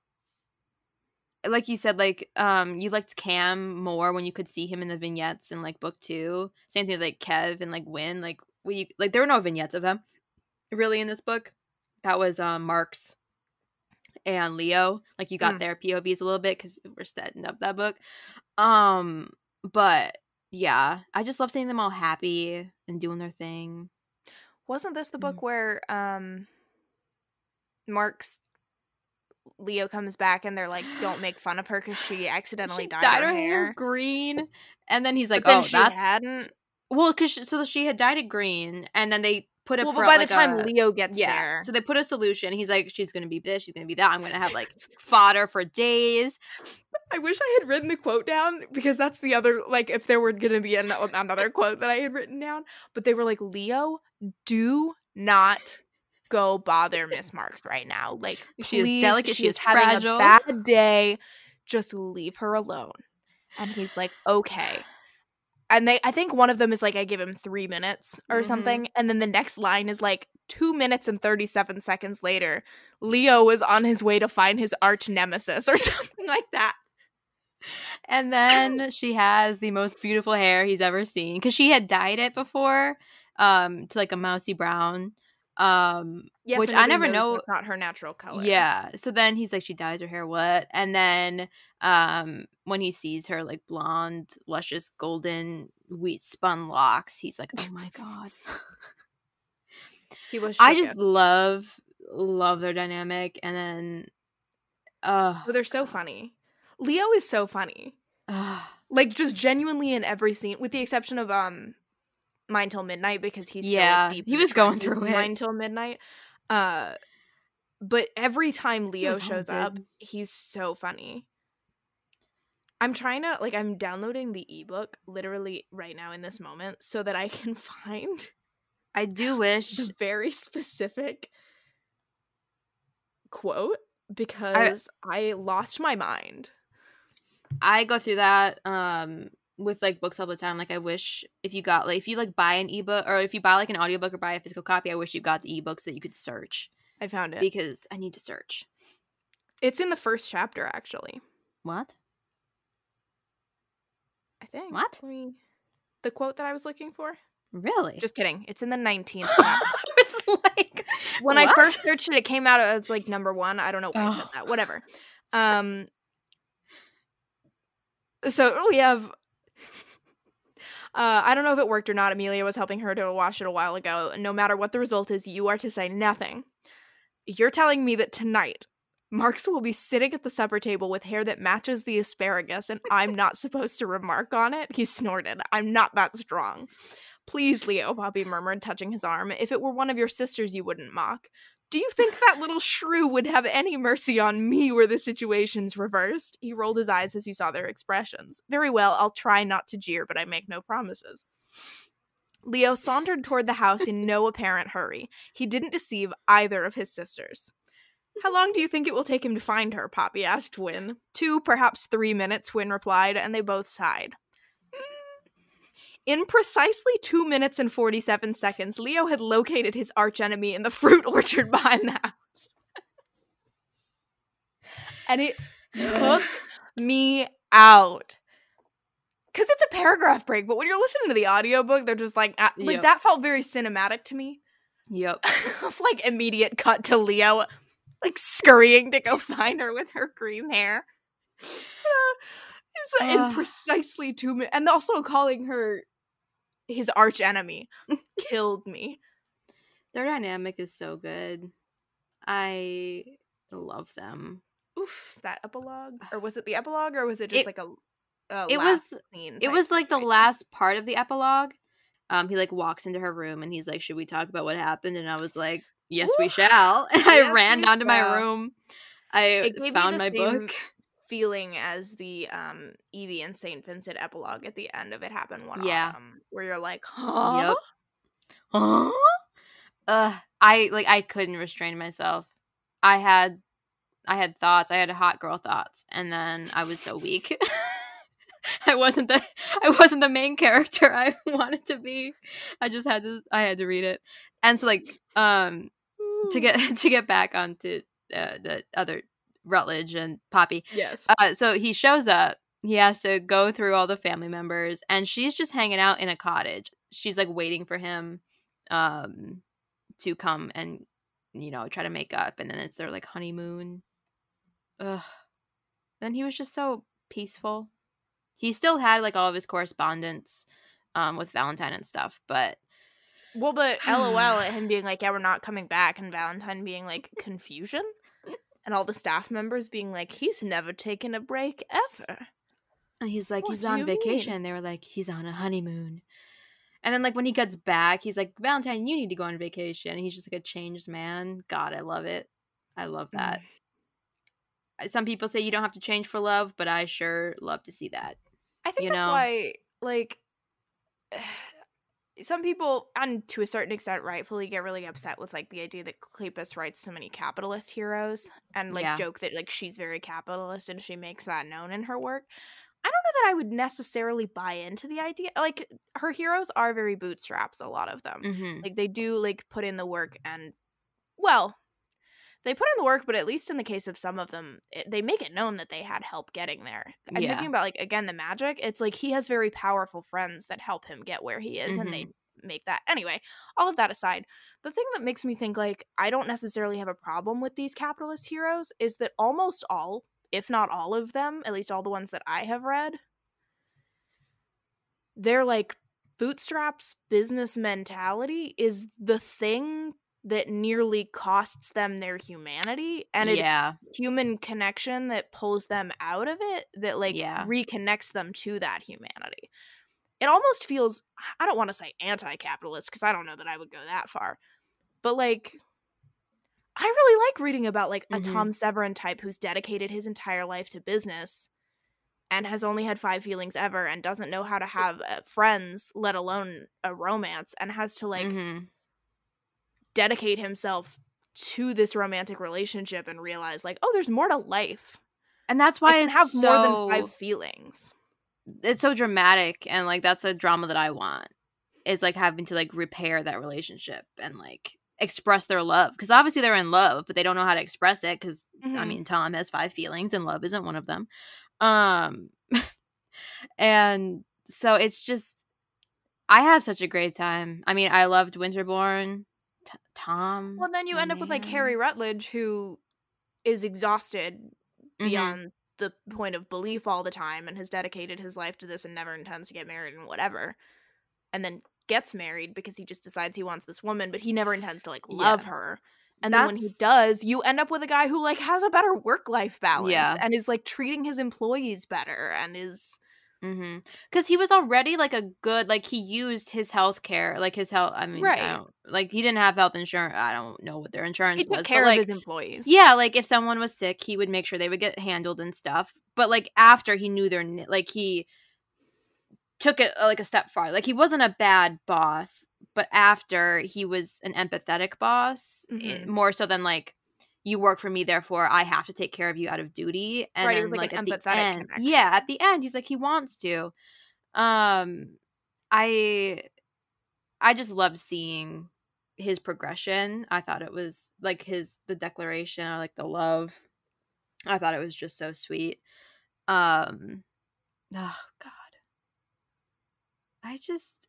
like you said, like um, you liked Cam more when you could see him in the vignettes in like book two. Same thing with like Kev and like Win. Like we like there were no vignettes of them really in this book. That was um Mark's and Leo. Like you got Mm. their POVs a little bit because we're setting up that book. Um, but yeah, I just love seeing them all happy and doing their thing. Wasn't this the Mm. book where um Mark's Leo comes back and they're like, "Don't make fun of her because she *gasps* accidentally She dyed, her, hair." green, and then he's like, but then "Oh, she that's hadn't. well, because so she had dyed it green, and then they put it. Well, but by like, the time a- Leo gets yeah, there, so they put a solution. He's like, she's gonna be this, she's gonna be that. I'm gonna have *laughs* like fodder for days. I wish I had written the quote down because that's the other like if there were gonna be an- another quote that I had written down, but they were like, "Leo, do not." Go bother Miss Marks right now. Like She is please, delicate, She, is is having fragile." a bad day. Just leave her alone. And he's like, okay. And they, I think one of them is like, I give him three minutes or Mhm. something. And then the next line is like, two minutes and 37 seconds later, Leo is on his way to find his arch nemesis *laughs* or something like that. And then she has the most beautiful hair he's ever seen because she had dyed it before, um, to like a mousy brown. Um, Yes, Which and I never know- that's not her natural color. Yeah. So then he's like, she dyes her hair what? And then um when he sees her like blonde, luscious, golden, wheat spun locks, he's like, Oh my god. he was. I just love love their dynamic and then uh Oh, they're so funny. Leo is so funny. like just genuinely in every scene, with the exception of um, Mine Till Midnight because he's still, Yeah, like, deep. he was going through it. Mine Till Midnight. Uh, but every time Leo shows up, he's so funny. I'm trying to like I'm downloading the ebook literally right now in this moment so that I can *laughs* find I *laughs* do wish the very specific quote because I lost my mind. I go through that um with like books all the time. Like I wish if you got like if you like buy an ebook or if you buy like an audiobook or buy a physical copy, I wish you got the ebooks that you could search I found it. because I need to search. it's in the first chapter actually. What? I think. What? Me- The quote that I was looking for. Really? Just kidding. It's in the 19th. *laughs* I was like, when I first searched it, it came out as like number one. I don't know why I said Oh. that. Whatever. Um. So we have. Uh, I don't know if it worked or not. Amelia was helping her to wash it a while ago. No matter what the result is, you are to say nothing. You're telling me that tonight, Marks will be sitting at the supper table with hair that matches the asparagus, and I'm *laughs* not supposed to remark on it? He snorted. I'm not that strong. Please, Leo, Poppy murmured, touching his arm. If it were one of your sisters, you wouldn't mock. Do you think that little shrew would have any mercy on me were the situations reversed? He rolled his eyes as he saw their expressions. Very well, I'll try not to jeer, but I make no promises. Leo sauntered toward the house in no apparent hurry. He didn't deceive either of his sisters. How long do you think it will take him to find her? Poppy asked Win. Two, perhaps three minutes, Win replied, and they both sighed. In precisely two minutes and 47 seconds, Leo had located his archenemy in the fruit *laughs* orchard behind the house. and it took me out. Because it's a paragraph break, but when you're listening to the audiobook, they're just like, ah, like Yep. that felt very cinematic to me. Yep. *laughs* like immediate cut to Leo, like scurrying to go *laughs* find her with her cream hair. Uh, *sighs* *sighs* it's in Ugh. precisely two minutes, and also calling her his arch enemy killed me. *laughs* Their dynamic is so good. I love them. Oof, that epilogue, or was it the epilogue, or was it just It- like a? a it last was- Scene It was like the last part of the epilogue. Um, he like walks into her room and he's like, "Should we talk about what happened?" And I was like, "Yes, we shall." *laughs* And Yes, I ran down to my room. I found my same book. Feeling as the um Evie and Saint Vincent epilogue at the end of It Happened One Yeah. Autumn, where you're like, huh? Yep. Huh? Ugh, I like I couldn't restrain myself. I had I had thoughts. I had hot girl thoughts, and then I was so weak. *laughs* I wasn't the I wasn't the main character I *laughs* wanted to be. I just had to I had to read it. And so like um to get *laughs* to get back onto uh, the other Rutledge and Poppy. yes, Uh, so he shows up. He has to go through all the family members, and she's just hanging out in a cottage. She's like waiting for him um, to come and you know try to make up, and then it's their like honeymoon. Ugh. Then he was just so peaceful. He still had like all of his correspondence um, with Valentine and stuff, but Well, but *sighs* LOL at him being like, "Yeah, we're not coming back," and Valentine being like, "Confusion," and all the staff members being like, "He's never taken a break ever." And he's like, What he's on you mean? vacation. They were like, he's on a honeymoon. And then, like, when he gets back, he's like, Valentine, you need to go on vacation. And he's just like a changed man. God, I love it. I love that. Uh, Some people say you don't have to change for love, but I sure love to see that. I think You that's know? why, like, *sighs* some people, and to a certain extent, rightfully get really upset with like the idea that Kleypas writes so many capitalist heroes, and like Yeah. joke that like she's very capitalist and she makes that known in her work. I don't know that I would necessarily buy into the idea. Like her heroes are very bootstraps, a lot of them. Mm-hmm. Like they do like put in the work and well, they put in the work, but at least in the case of some of them, it, they make it known that they had help getting there. I'm Yeah. thinking about like again the magic. It's like he has very powerful friends that help him get where he is, and they mm-hmm. make that anyway. All of that aside, the thing that makes me think like I don't necessarily have a problem with these capitalist heroes is that almost all, if not all of them, at least all the ones that I have read, they're like bootstraps business mentality is the thing that nearly costs them their humanity and Yeah. it's human connection that pulls them out of it that like Yeah. reconnects them to that humanity it almost feels i don't want to say anti-capitalist because i don't know that i would go that far but like i really like reading about like a Mhm. tom severin type who's dedicated his entire life to business and has only had five feelings ever and doesn't know how to have uh, friends let alone a romance and has to like Mhm. Dedicate himself to this romantic relationship and realize like oh there's more to life And that's i why can it's have so, more than five feelings it's so dramatic and like that's the drama that I want is like having to like repair that relationship and like express their love because obviously they're in love but they don't know how to express it because I Mhm. mean Tom has five feelings and love isn't one of them um *laughs* and so it's just I have such a great time. I mean, I loved Winterborne. Tom. Well, then you end up with like. Harry Rutledge, who is exhausted Mhm. beyond the point of belief all the time and has dedicated his life to this and never intends to get married and whatever. And then gets married because he just decides he wants this woman, but he never intends to like love Yeah. her. And then when he does, you end up with a guy who like has a better work life balance Yeah. and is like treating his employees better and is Mm-hmm. Because he was already like a good, like he used his health care, like his health. I mean, Right. I don't, like he didn't have health insurance. I don't know what their insurance he was. took but, care like, of his employees. Yeah, like if someone was sick, he would make sure they would get handled and stuff. But like after he knew their, like he took it uh, like a step far. Like he wasn't a bad boss, but after he was an empathetic boss, i- Mhm. more so than like you work for me, therefore I have to take care of you out of duty. And Right, then like, like, an at the end, connection. yeah, at the end, he's like he wants to. Um, I, I just love seeing his progression. I thought it was like his the declaration or like the love. I thought it was just so sweet. Um oh god. I just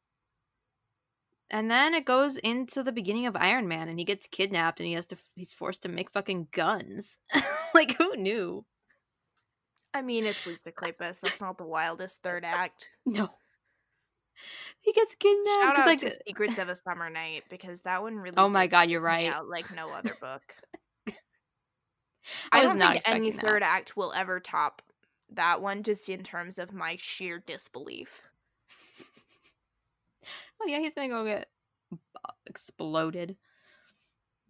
and then it goes into the beginning of Iron Man and he gets kidnapped and he has to he's forced to make fucking guns. *laughs* like who knew? I mean, it's Lisa Kleypas. That's not the wildest third act. *laughs* No. He gets kidnapped. Shout out like to uh, Secrets of a Summer Night because that one really. Oh my god, you're right. out like no other book. *laughs* I I, was don't not think any that. third act will ever top that one, just in terms of my sheer disbelief. Oh yeah, he's gonna go get uh, exploded,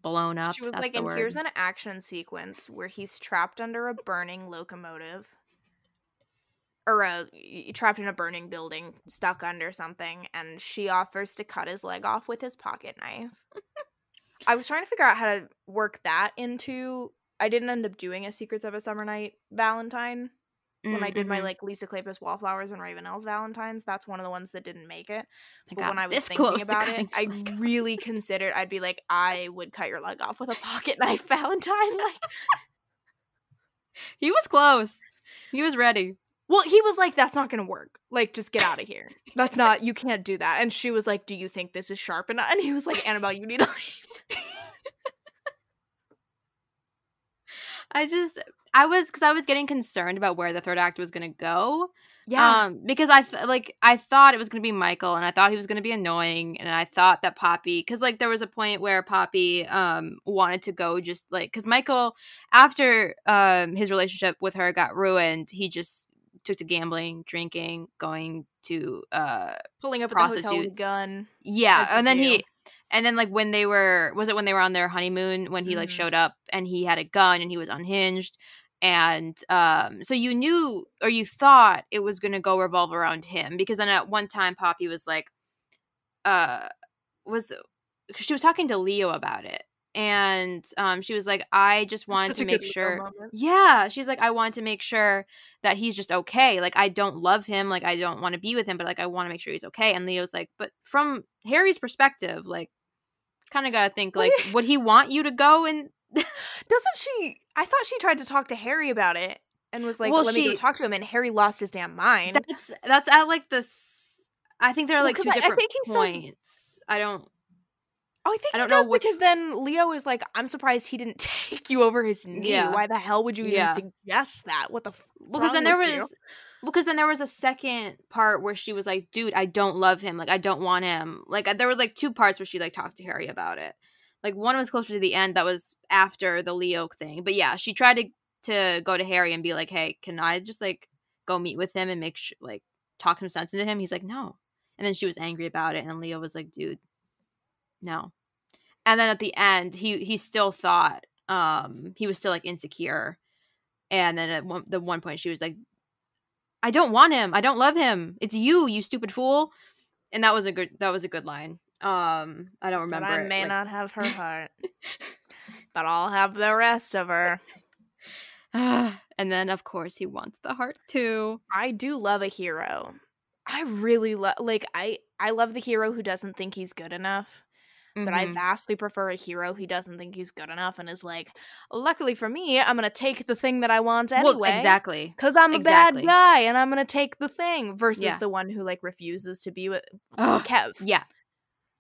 blown up. She was That's like, and word. here's an action sequence where he's trapped under a burning locomotive. Or a, y- trapped in a burning building, stuck under something, and she offers to cut his leg off with his pocket knife. *laughs* I was trying to figure out how to work that into. I didn't end up doing a Secrets of a Summer Night Valentine when I did my Mhm. like Lisa Kleypas Wallflowers and Ravenels Valentines. That's one of the ones that didn't make it. I But got when I was thinking about it, I your leg off. really considered. I'd be like, I would cut your leg off with a pocket knife, *laughs* Valentine. Like, he was close. He was ready. well, he was like, "That's not gonna work. Like, just get out of here. That's not. You can't do that." And she was like, "Do you think this is sharp enough?" And he was like, "Annabelle, you need to leave." *laughs* I just, I was, because I was getting concerned about where the third act was gonna go. Yeah. Um, because I th- like I thought it was gonna be Michael, and I thought he was gonna be annoying, and I thought that Poppy, because like there was a point where Poppy um wanted to go just like because Michael after um his relationship with her got ruined, he just took to gambling, drinking, going to uh Pulling up at the hotel with a prostitutes. gun. yeah, and then do. he and then like when they were was it when they were on their honeymoon when he like Mhm. showed up and he had a gun and he was unhinged and um so you knew or you thought it was going to go revolve around him because then at one time Poppy was like uh was the, she was talking to Leo about it and um she was like I just wanted to make sure moment. yeah, she's like, I want to make sure that he's just okay. Like, I don't love him. Like, I don't want to be with him, but like, I want to make sure he's okay. And Leo's like, but from Harry's perspective, like, kind of got to think, like, *laughs* would he want you to go and. Doesn't she? I thought she tried to talk to Harry about it and was like, Well, "Let me go talk to him." And Harry lost his damn mind. That's that's at like this. I think there are Well, like 'cause two I- I think he says- points. I don't. Oh, I think I he don't know does which- because then Leo is like, "I'm surprised he didn't *laughs* take you over his knee. Yeah. Why the hell would you even Yeah. suggest that? What the? F- because then there with you?" was because then there was a second part where she was like dude i don't love him like i don't want him like uh, there were like two parts where she like talked to harry about it like one was closer to the end that was after the leo thing but yeah she tried to to go to harry and be like hey can i just like go meet with him and make sure like talk some sense into him he's like no and then she was angry about it and leo was like dude no and then at the end he he still thought um he was still like insecure and then at one, the one point she was like I don't want him. I don't love him. It's you, you stupid fool. And that was a good that was a good line. Um I don't remember. I it, may like- not have her *laughs* heart, but I'll have the rest of her. *sighs* and then of course he wants the heart too. I do love a hero. I really love like I I love the hero who doesn't think he's good enough. But I Mhm. vastly prefer a hero who doesn't think he's good enough and is like, luckily for me, I'm gonna take the thing that I want anyway. Well, exactly. Cause I'm a bad guy and I'm gonna take the thing versus Yeah. the one who like refuses to be with Ugh, Kev. yeah.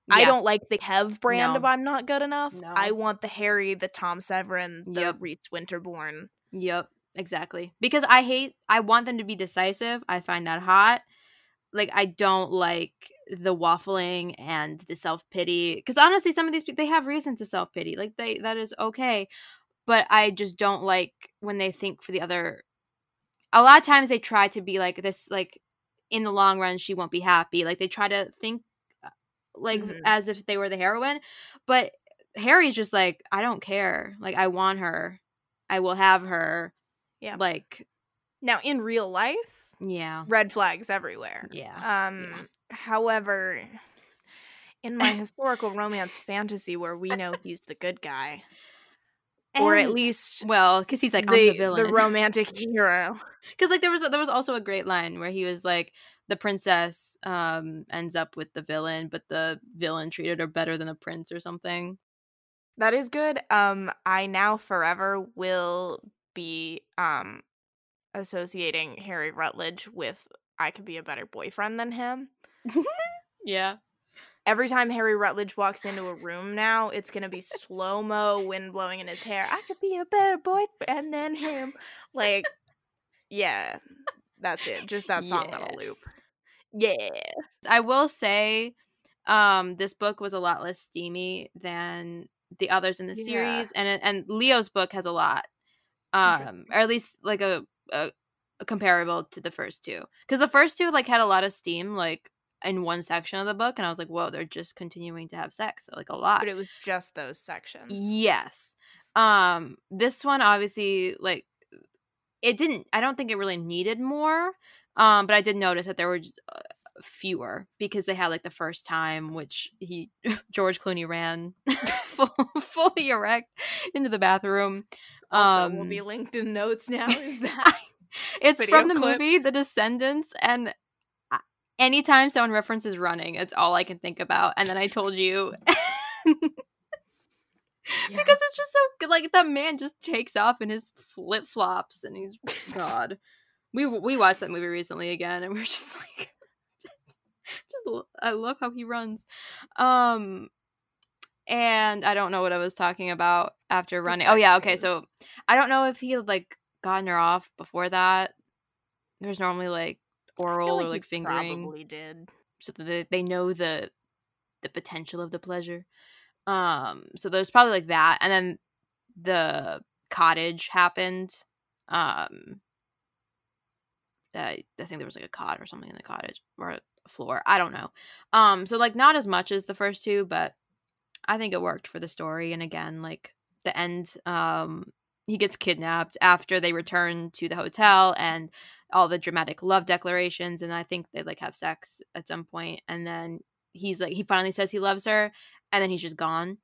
I don't like the Kev brand No. of I'm not good enough. No. I want the Harry, the Tom Severin, the Yep. Rhys Winterborne. Yep, exactly. Because I hate I want them to be decisive. I find that hot. Like I don't like the waffling and the self-pity cuz honestly some of these people they have reason to self-pity. Like they that is okay. But I just don't like when they think for the other a lot of times they try to be like this like in the long run she won't be happy. Like they try to think like Mhm. as if they were the heroine. But Harry's just like I don't care. Like I want her. I will have her. Yeah. Like, Now in real life, yeah. red flags everywhere. Yeah. Um however, in my historical romance fantasy where we know *laughs* he's the good guy, or at least well, because he's like, the, I'm the villain. romantic *laughs* hero. *laughs* Because like there was there was also a great line where he was like, the princess um ends up with the villain, but the villain treated her better than the prince or something. That is good. Um I now forever will be um associating Harry Rutledge with I could be a better boyfriend than him. *laughs* Yeah. Every time Harry Rutledge walks into a room now, it's gonna be slow mo, wind blowing in his hair. I could be a better boyfriend than him. Like, yeah, that's it. Just that song on Yeah. a loop. Yeah. I will say, um, this book was a lot less steamy than the others in the Yeah. series, and and Leo's book has a lot, um, or at least like a, a, a comparable to the first two, because the first two like had a lot of steam like in one section of the book, and I was like, whoa, they're just continuing to have sex like a lot. But it was just those sections. Yes. Um this one obviously like it didn't I don't think it really needed more. Um but I did notice that there were uh, fewer because they had like the first time which he *laughs* George Clooney ran *laughs* full, fully erect into the bathroom. Also, um will be linked in notes now. *laughs* Is that it's from the clip. movie The Descendants and anytime someone references running, it's all I can think about. And then I told you because it's just so good. Like that man just takes off in his flip flops, and he's God. We we watched that movie recently again, and we are *laughs* just like, just I love how he runs. Um, and I don't know what I was talking about after running. Oh yeah, okay. So I don't know if he had like gotten her off before that. There's normally like oral or like fingering Probably did. so that they, they know the the potential of the pleasure um so there's probably like that and then the cottage happened um that i think there was like a cot or something in the cottage or floor i don't know. Um so like not as much as the first two but i think it worked for the story and again like the end um he gets kidnapped after they return to the hotel and all the dramatic love declarations and i think they like have sex at some point and then he's like he finally says he loves her and then he's just gone.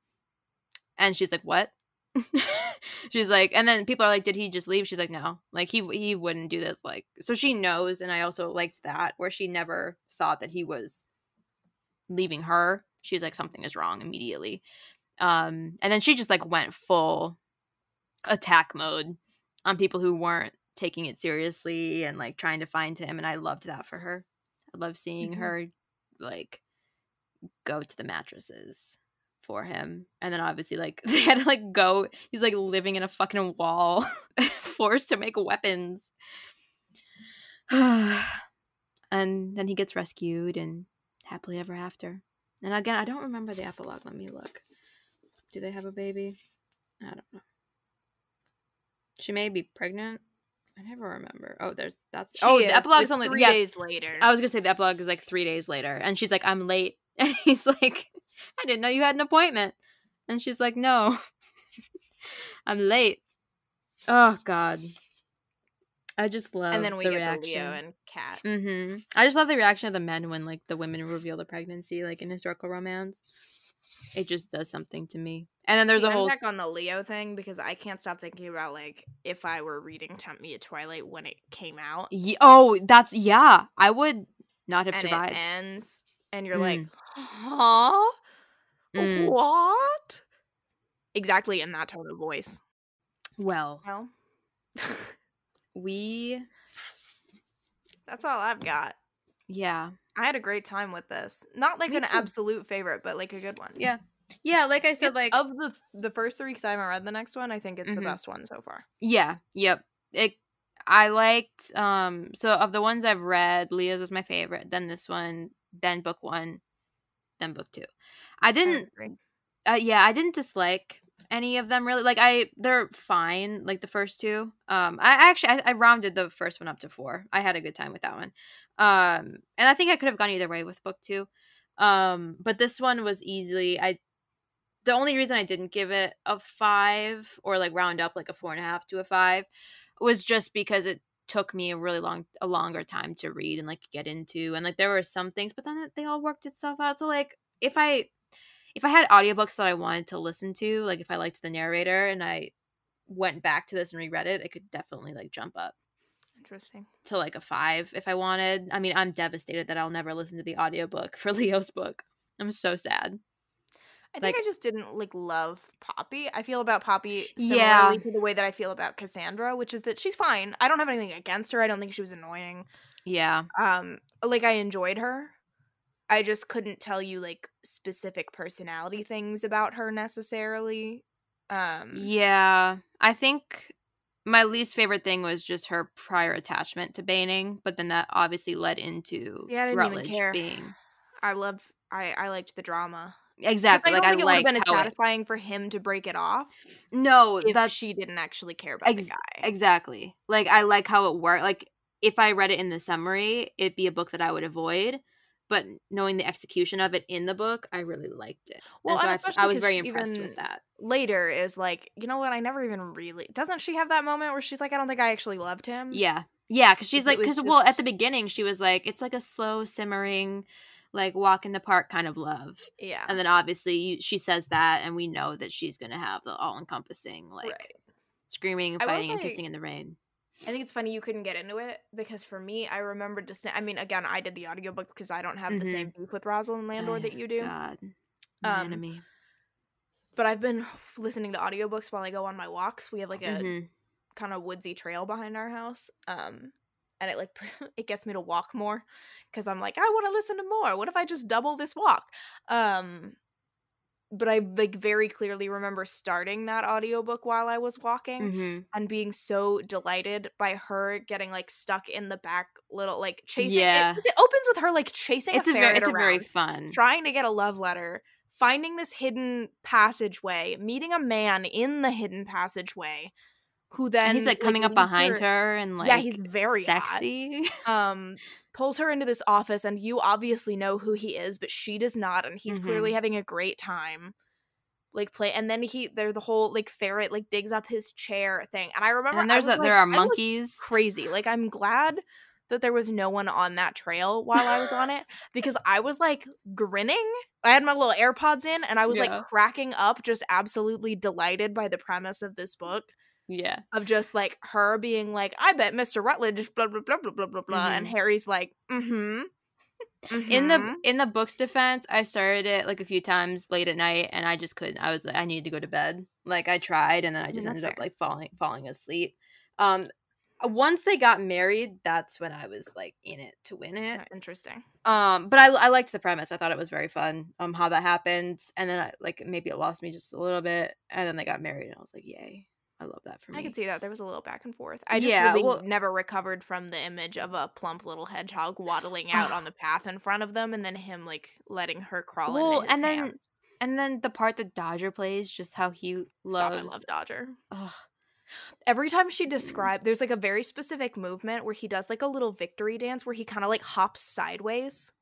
And she's like what *laughs* she's like and then people are like did he just leave? She's like no. Like he he wouldn't do this like so she knows and i also liked that where she never thought that he was leaving her. She's like something is wrong immediately. Um and then she just like went full attack mode on people who weren't taking it seriously and like trying to find him and i loved that for her. I love seeing Mhm. her like go to the mattresses for him. And then obviously like *laughs* they had to like go he's like living in a fucking wall *laughs* forced to make weapons. *sighs* And then he gets rescued and happily ever after. And again i don't remember the epilogue. Let me look. Do they have a baby? I don't know. She may be pregnant. I never remember. Oh there's that's She oh is, the epilogue's only three yeah, days later. I was gonna say the epilogue is like three days later, and she's like, "I'm late," *laughs* and he's like, "I didn't know you had an appointment," and she's like, "No, *laughs* I'm late." Oh God, I just love. and then we the get reaction. the Leo and Cat. Mm-hmm. I just love the reaction of the men when like the women reveal the pregnancy, like in historical romance. It just does something to me. And then there's See, a I'm whole. back on the Leo thing because I can't stop thinking about like if I were reading Tempt Me at Twilight when it came out Ye- oh, that's yeah. I would not have and survived. it ends and you're Mm. like, huh? Mm. What? Exactly in that tone of voice. Well, Well, *laughs* we that's all I've got. yeah. I had a great time with this. Not like Me an too. absolute favorite, but like a good one. Yeah. Yeah, like I said It's- like of the the first three, because I haven't read the next one. I think it's the Mhm. best one so far. Yeah, yep. It I liked um so of the ones I've read, Leo's is my favorite, then this one, then book 1, then book 2. I I didn't agree. uh, yeah, I didn't dislike any of them really. Like I they're fine, like the first two. Um I actually I, I rounded the first one up to 4. I had a good time with that one. Um and I think I could have gone either way with book 2. Um but this one was easily I the only reason I didn't give it a five or like round up like a four and a half to a five was just because it took me a really long a longer time to read and like get into and like there were some things but then they all worked itself out so like if i if i had audiobooks that i wanted to listen to like if i liked the narrator and i went back to this and reread it i could definitely like jump up Interesting. to like a five if i wanted i mean i'm devastated that i'll never listen to the audiobook for *laughs* leo's book i'm so sad I think Like- I just didn't like love Poppy. I feel about Poppy similarly Yeah. to the way that I feel about Cassandra, which is that she's fine. I don't have anything against her. I don't think she was annoying. yeah Um, like I enjoyed her. I just couldn't tell you like specific personality things about her necessarily. Um, Yeah, I think my least favorite thing was just her prior attachment to Bayning, but then that obviously led into yeah, I didn't even care. being *sighs* I love. I I liked the drama. exactly I like don't I think it would have been as how it, satisfying for him to break it off no if that's she didn't actually care about ex- the guy. exactly like I like how it worked. Like if I read it in the summary, it'd be a book that I would avoid. But knowing the execution of it in the book, I really liked it. Well, and so and I- especially I, was very impressed with that. later is like, you know what? I never even really doesn't she have that moment where she's like, I don't think I actually loved him. Yeah. Yeah, because she's like, because well, at the beginning she was like, it's like a slow simmering, like walk in the park kind of love. yeah, and then obviously you, she says that and we know that she's gonna have the all-encompassing like right. screaming fighting and say- kissing in the rain I think it's funny you couldn't get into it because for me, I remember just. I mean, again, I did the audiobooks because I don't have the same beef with Rosalyn Landor Oh, that you do. god my Um, enemy But I've been listening to audiobooks while I go on my walks. We have like a Mhm. kind of woodsy trail behind our house. Um, and it like *laughs* it gets me to walk more because I'm like I want to listen to more. What if I just double this walk? Um, but I like very clearly remember starting that audiobook while I was walking Mhm. and being so delighted by her getting like stuck in the back little like chasing. it- Yeah. it, opens with her like chasing it's a a very ferret it's a very fun trying to get a love letter, finding this hidden passageway, meeting a man in the hidden passageway, who then and he's like coming up behind her, and like yeah, he's very hot. sexy *laughs* Um, pulls her into this office, and you obviously know who he is, but she does not, and he's Mm-hmm. clearly having a great time. Like play, and then he, they're the whole like ferret like digs up his chair thing, and I remember and there's I a, there are monkeys crazy. Like I'm glad that there was no one on that trail while I was on it *laughs* because I was like grinning. I had my little AirPods in and I was Yeah. like cracking up, just absolutely delighted by the premise of this book yeah of just like her being like, I bet Mr. Rutledge, blah blah blah blah blah blah blah, and Mhm. Harry's like, mm-hmm. in the in the book's defense i started it like a few times late at night and i just couldn't i was like i needed to go to bed like i tried and then i Mm, just that's ended up like falling falling asleep um once they got married that's when i was like in it to win it interesting. um but i i liked the premise i thought it was very fun um how that happened and then I, like maybe it lost me just a little bit and then they got married and i was like yay i love that for me I could see that there was a little back and forth. I just Yeah, really well- never recovered from the image of a plump little hedgehog waddling out ah. on the path in front of them, and then him like letting her crawl Well, into his and then hands. and then the part that dodger plays just how he Stop, loves I love Dodger. Ugh. Every time she mm. described, there's like a very specific movement where he does like a little victory dance where he kind of like hops sideways.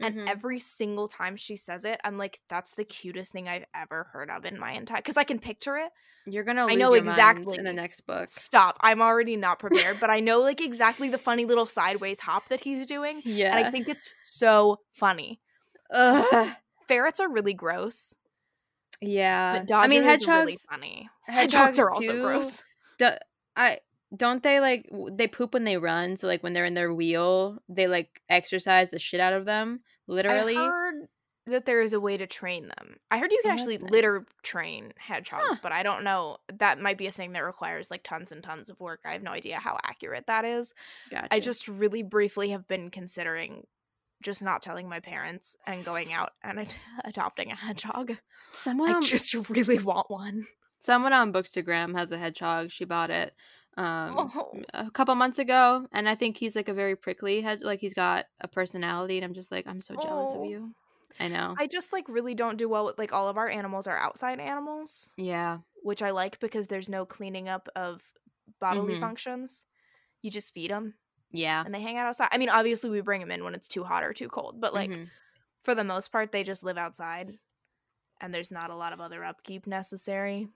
And Mhm. every single time she says it, I'm like, that's the cutest thing I've ever heard of in my entire. Because I can picture it. You're gonna I know exactly. in the next book. Stop. I'm already not prepared, but I *laughs* know like exactly the funny little sideways hop that he's doing. Yeah. And I think it's so funny. Ugh. Ferrets are really gross, Yeah. I mean, hedgehogs. really funny. *laughs* hedgehogs Hedgehogs are also too, gross. do- I don't they like they poop when they run. So like when they're in their wheel, they like exercise the shit out of them. Literally. I heard that there is a way to train them. I heard you can Oh, actually that's litter train hedgehogs, Huh. but I don't know. That might be a thing that requires like tons and tons of work. I have no idea how accurate that is. Gotcha. I just really briefly have been considering just not telling my parents and going out and ad- *laughs* adopting a hedgehog. someone I just really want one. someone on Bookstagram has a hedgehog. She bought it um Oh. a couple months ago, and I think he's like a very prickly head. Like he's got a personality, and I'm just like, I'm so jealous Oh. of you. I know. I just like really don't do well with like all of our animals are outside animals, yeah. which I like because there's no cleaning up of bodily Mhm. functions. You just feed them Yeah. and they hang out outside. I mean, obviously we bring them in when it's too hot or too cold, but like Mhm. for the most part they just live outside and there's not a lot of other upkeep necessary.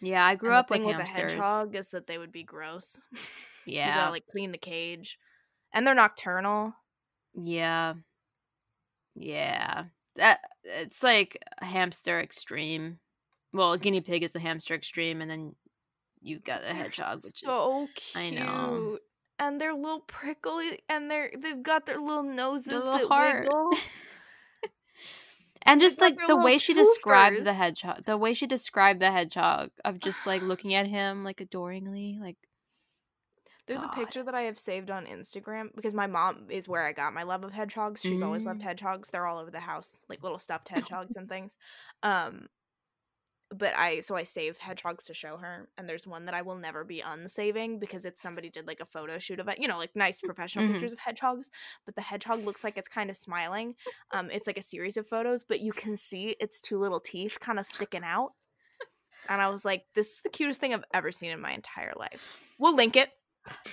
Yeah, I grew And up with thing with hamsters. a hedgehog is that they would be gross. *laughs* you Yeah. gotta like clean the cage. And they're nocturnal. Yeah. Yeah. That it's like a hamster extreme. Well, a guinea pig is the hamster extreme, and then you got a hedgehog, which is so I cute. know. And they're little prickly and they're they've got their little noses little that heart. wiggle. And just like the way she described the hedgehog, the way she described the hedgehog of just like looking at him like adoringly, like There's a picture that I have saved on Instagram because my mom is where I got my love of hedgehogs. She's always loved Mm. hedgehogs. They're all over the house, like little stuffed *laughs* hedgehogs and things. Um but I so I save hedgehogs to show her and there's one that I will never be unsaving because it's somebody did like a photo shoot of it, you know, like nice professional Mhm. pictures of hedgehogs, but the hedgehog looks like it's kind of smiling. Um it's like a series of photos, but you can see its two little teeth kind of sticking out. And I was like, this is the cutest thing I've ever seen in my entire life. We'll link it.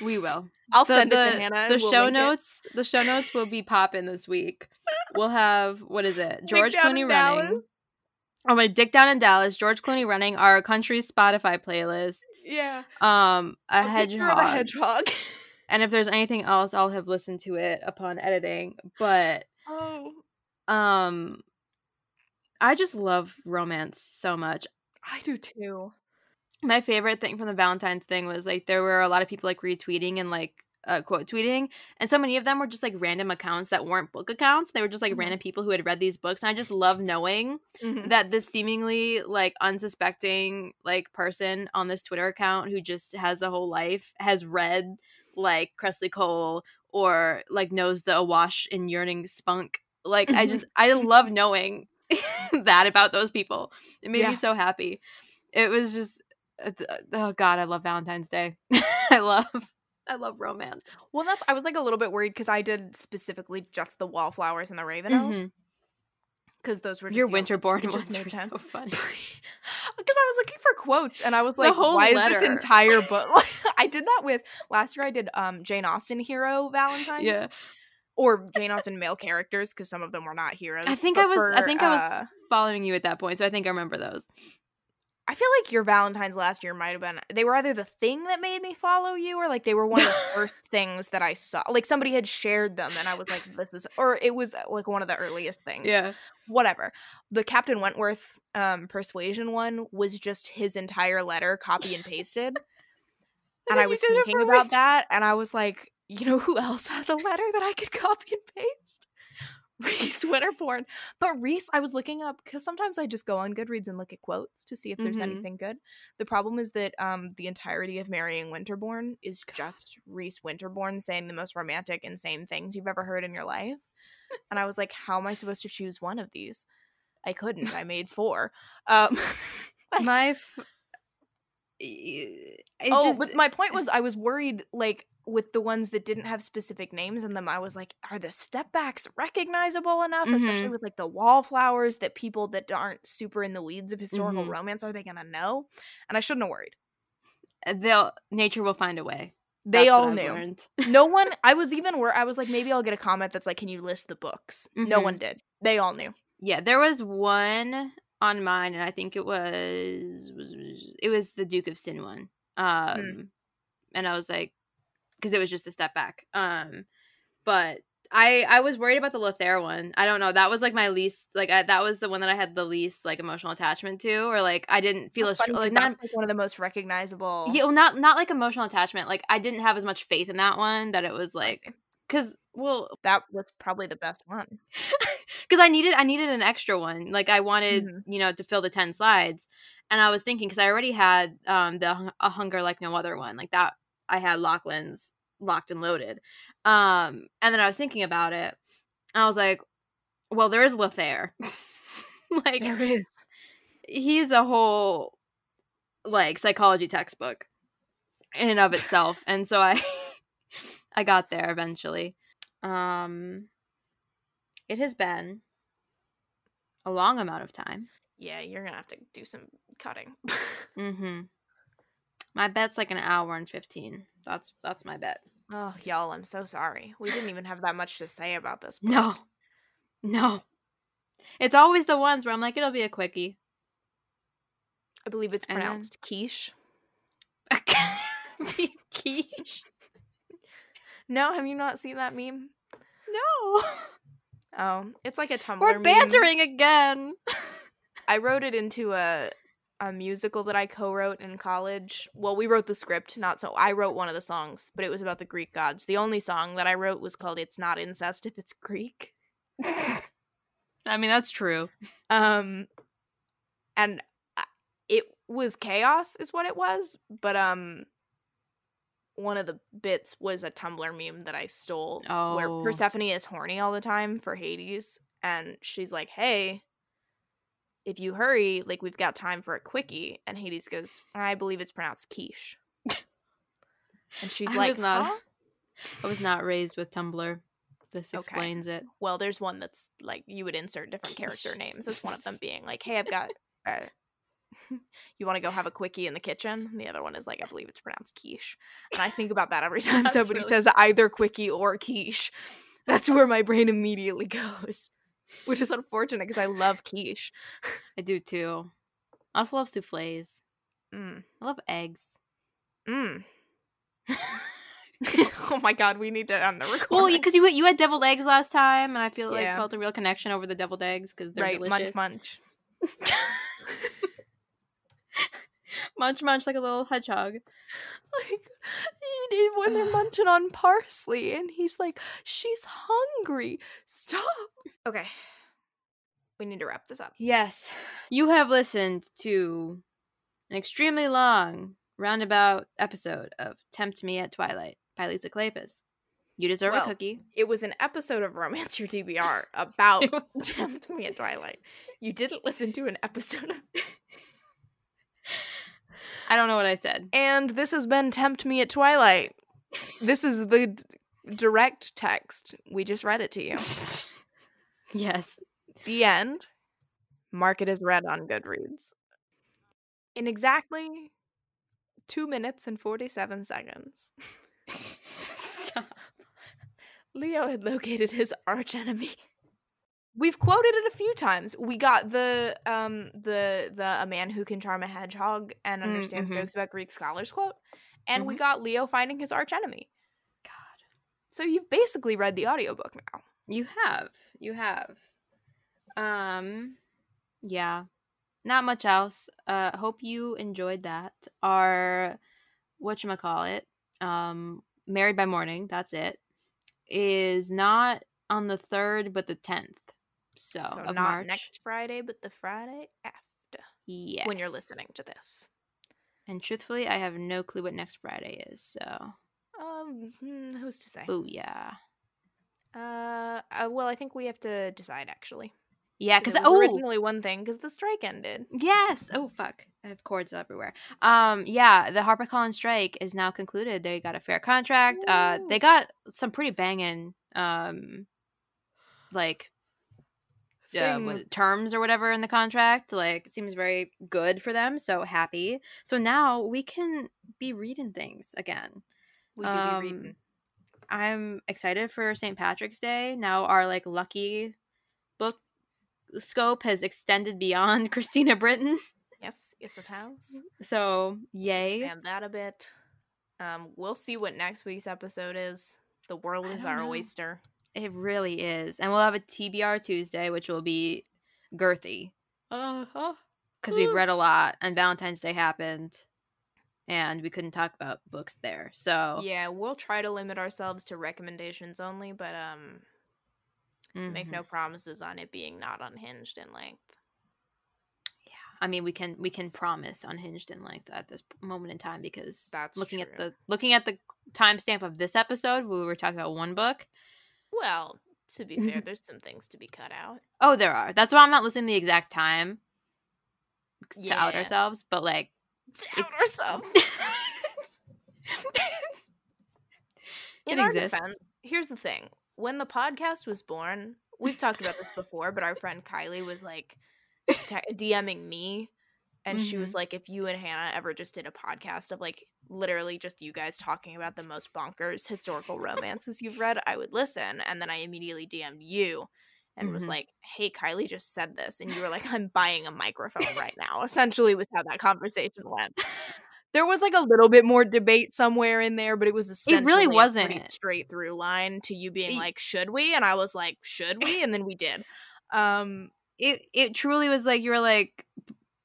we will. I'll The- send it to Hannah. The we'll show link it. notes, the show notes will be popping this week. We'll have what is it? *laughs* George Clooney running. Dallas. Oh my Dick Down in Dallas, George Clooney running our country's Spotify playlist. Yeah. Um, a, A hedgehog. a hedgehog. *laughs* And if there's anything else, I'll have listened to it upon editing. But oh, um, I just love romance so much. I do too. My favorite thing from the Valentine's thing was like there were a lot of people like retweeting and like uh, quote tweeting, and so many of them were just like random accounts that weren't book accounts. They were just like Mhm. random people who had read these books, and I just love knowing Mhm. that this seemingly like unsuspecting like person on this Twitter account who just has a whole life has read like Kresley Cole or like knows the awash in yearning spunk. Like I just I *laughs* love knowing *laughs* that about those people. It made Yeah. me so happy. It was just it's- uh, oh god, I love Valentine's Day. *laughs* I love I love romance. Well, that's. I was like a little bit worried because I did specifically just the wallflowers and the Ravenels Mhm. because those were just Your only- Winterborne ones were so *laughs* funny. Because I was looking for quotes and I was like, whole why is this entire *laughs* book? *laughs* I did that with last year. I did um Jane Austen hero Valentine's. Yeah. Or Jane Austen male characters because some of them were not heroes. I think I was I for, think I was uh, following you at that point, so I think I remember those. I feel like your Valentine's last year might have been they were either the thing that made me follow you or like they were one of the *laughs* first things that I saw. Like somebody had shared them and I was like, this is or it was uh, like one of the earliest things. Yeah. Whatever. The Captain Wentworth um persuasion one was just his entire letter copy and *laughs* pasted. and I was thinking about me. that and I was like, you know who else has a letter that I could copy and paste? Rhys *laughs* Winterborne. But Rhys, I was looking up because sometimes I just go on Goodreads and look at quotes to see if there's Mhm. anything good. The problem is that um the entirety of Marrying Winterborne is just Rhys Winterborne saying the most romantic, insane things you've ever heard in your life. And I was like, how am I supposed to choose one of these? I couldn't. I made four. Um *laughs* like- My f- oh, just but my point was, I was worried, like with the ones that didn't have specific names in them. I was like, are the step backs recognizable enough, especially Mhm. with like the wallflowers that people that aren't super in the weeds of historical Mhm. romance are they gonna know? And I shouldn't have worried. they'll nature will find a way. They That's all knew. no one. *laughs* I was even where I was like, maybe I'll get a comment that's like, can you list the books? No Mhm. one did. They all knew. Yeah, there was one on mine, and I think it was, was it was the Duke of Sin one. Um, and I was like, because it was just a step back. Um, but I I was worried about the Lothaire one. I don't know. That was like my least like I, that was the one that I had the least like emotional attachment to, or like I didn't feel as str- like not like one of the most recognizable. yeah, well, not not like emotional attachment. Like I didn't have as much faith in that one that it was like because well, That was probably the best one. *laughs* because I needed I needed an extra one. Like I wanted, Mhm. you know, to fill the ten slides, and I was thinking because I already had um the a hunger like no other one like that. I had Lachlain's locked and loaded, um, and then I was thinking about it. I was like, well, there is Lothaire. *laughs* like There is. he's a whole like psychology textbook in and of itself *laughs* and so i *laughs* i got there eventually um it has been a long amount of time Yeah, you're gonna have to do some cutting. mm-hmm my bet's like an hour and 15 that's that's my bet oh, y'all, I'm so sorry. We didn't even have that much to say about this. *laughs* book. no no it's always the ones where i'm like it'll be a quickie I believe it's And then- pronounced quiche. *laughs* quiche No, have you not seen that meme? no Oh, it's like a Tumblr. we're meme. bantering again *laughs* I wrote it into a a musical that I co-wrote in college. Well, we wrote the script, not so I wrote one of the songs, but it was about the Greek gods. The only song that I wrote was called "It's Not Incest If It's Greek." I mean, that's true. Um, and it was chaos, is what it was. But um, one of the bits was a Tumblr meme that I stole, where Oh. Persephone is horny all the time for Hades, and she's like, "Hey." If you hurry, like we've got time for a quickie, and Hades goes, "I believe it's pronounced quiche," and *laughs* she's I like, was not- "Huh?" I was not raised with Tumblr. This Okay. explains it. Well, there's one that's like you would insert different character names. As one of them *laughs* being like, "Hey, I've got, uh, *laughs* you want to go have a quickie in the kitchen?" And the other one is like, "I believe it's pronounced quiche," and I think about that every time somebody really says either quickie or quiche. That's where my brain immediately goes, which is unfortunate because I love quiche. *laughs* I do too. I also love souffles. Mm. I love eggs. Mm. *laughs* oh my god, we need to end the recording. Well, because you, you had deviled eggs last time, and I feel like Yeah. felt a real connection over the deviled eggs because they're right, delicious. munch munch. *laughs* *laughs* munch, munch like a little hedgehog. like he did when they're *sighs* munching on parsley and he's like she's hungry. Stop. Okay. We need to wrap this up. Yes, you have listened to an extremely long, roundabout episode of "Tempt Me at Twilight" by Lisa Kleypas. You deserve Well, a cookie. it was an episode of Romance Your TBR *laughs* about was- tempt me at twilight. You didn't listen to an episode of *laughs* I don't know what I said. and this has been tempt me at twilight. This is the d- direct text. We just read it to you. *laughs* Yes. the end. Mark it as read on goodreads. In exactly two minutes and 47 seconds. *laughs* Stop. leo had located his archenemy we've quoted it a few times we got the um the the a man who can charm a hedgehog and Mm, understands mhm. jokes about greek scholars quote and we Mhm. got leo finding his archenemy God. so you've basically read the audiobook now You have. You have. Um yeah. Not much else. Uh hope you enjoyed that. Our whatchamacallit, um Married by Morning, that's it. Is not on the third but the tenth. So, so not March. next friday but the friday after yes. when you're listening to this And truthfully, I have no clue what next Friday is, so um hmm, who's to say booyah. uh, uh well i think we have to decide actually Yeah, because oh originally one thing because the strike ended Yes. Oh fuck. I have cords everywhere. Um yeah, the HarperCollins strike is now concluded. They got a fair contract. Uh they got some pretty banging um like uh, what, terms or whatever in the contract. Like it seems very good for them. So happy. So now we can be reading things again. we do um, be reading I'm excited for St. Patrick's Day. Now our like lucky book scope has extended beyond *laughs* Christina Britton. yes yes it has *laughs* So yay. expand that a bit um we'll see what next week's episode is the world is our know. oyster It really is. And we'll have a TBR Tuesday, which will be girthy uh-huh because we've read a lot and Valentine's Day happened. and we couldn't talk about books there. So Yeah, we'll try to limit ourselves to recommendations only, but um make mhm. no promises on it being not unhinged in length. Yeah, I mean, we can we can promise unhinged in length at this moment in time because That's looking at the looking at the timestamp of this episode, we were talking about one book. Well, to be fair, *laughs* there's some things to be cut out. Oh, there are. That's why I'm not listing the exact time to out ourselves, but like To out ourselves. *laughs* It In exists. defense, here's the thing. When the podcast was born, we've talked about this before, but our friend Kylie was like te- DMing me and she was like if you and Hannah ever just did a podcast of like literally just you guys talking about the most bonkers historical romances you've read, I would listen. And then I immediately DM'd you and was Mhm. like, "Hey, Kylie just said this." And you were like, "I'm buying a microphone right now." Essentially was how that conversation went. There was like a little bit more debate somewhere in there, but it was essentially really a pretty wasn't. straight through line to you being like, "Should we?" And I was like, "Should we?" And then we did. Um, it it truly was like you were like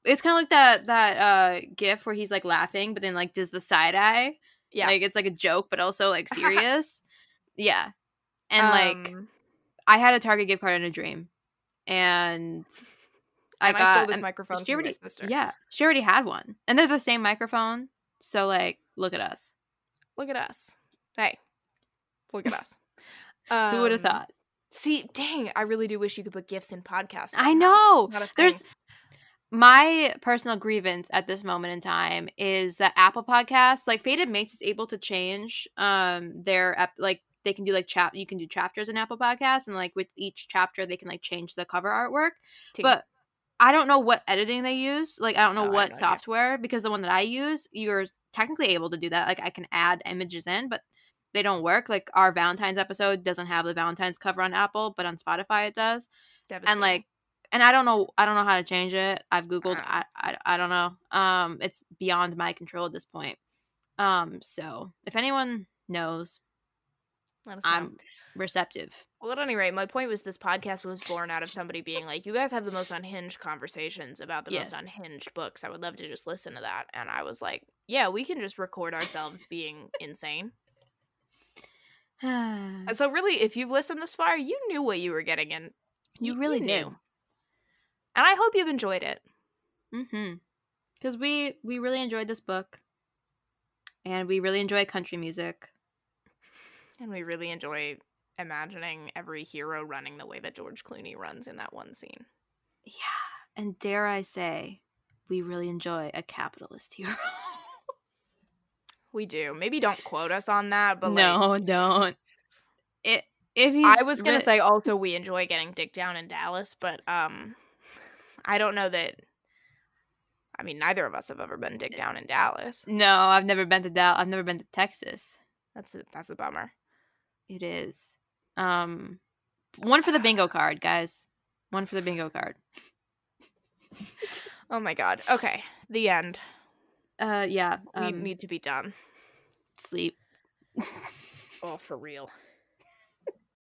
it's kind of like that that uh gif where he's like laughing but then like does the side eye yeah. like it's like a joke but also like *laughs* serious yeah and like Um, i had a target gift card in a dream and i and got I stole this and microphone she from already my sister. yeah she already had one and they're the same microphone so like look at us Look at us. Hey, look at us. *laughs* who would have Um, thought See, dang, I really do wish you could put gifts in podcasts. i know It's not a there's. My personal grievance at this moment in time is that Apple Podcasts, like Fated Mates, is able to change um their like they can do like chap you can do chapters in Apple Podcasts and like with each chapter they can like change the cover artwork. But I don't know what editing they use. Like I don't know Oh, what no idea. software because the one that I use, you're technically able to do that. Like I can add images in, but they don't work. Like our Valentine's episode doesn't have the Valentine's cover on Apple, but on Spotify it does and like and i don't know i don't know how to change it i've googled Uh. I, I i don't know um it's beyond my control at this point um so if anyone knows Let us know. i'm receptive Well, at any rate, my point was this podcast was born out of somebody being like, "You guys have the most unhinged conversations about the Yes. most unhinged books. I would love to just listen to that." And I was like, "Yeah, we can just record ourselves being insane." *sighs* So really, if you've listened this far, you knew what you were getting in. you y- really you did knew. And I hope you've enjoyed it. mm-hmm because we we really enjoyed this book and we really enjoy country music And we really enjoy imagining every hero running the way that George Clooney runs in that one scene. yeah and dare i say we really enjoy a capitalist hero We do. Maybe don't quote us on that, but no like, *laughs* don't it if he's I was gonna re- say also we enjoy getting dick down in Dallas, but um, I don't know that. I mean, neither of us have ever been dick down in Dallas. no i've never been to Dal- i've never been to texas That's a, that's a bummer. It is. Um one for the bingo *sighs* card, guys. One for the bingo card. *laughs* Oh my god. Okay, the end. Uh yeah. We Um, need to be done. sleep. Oh, for real.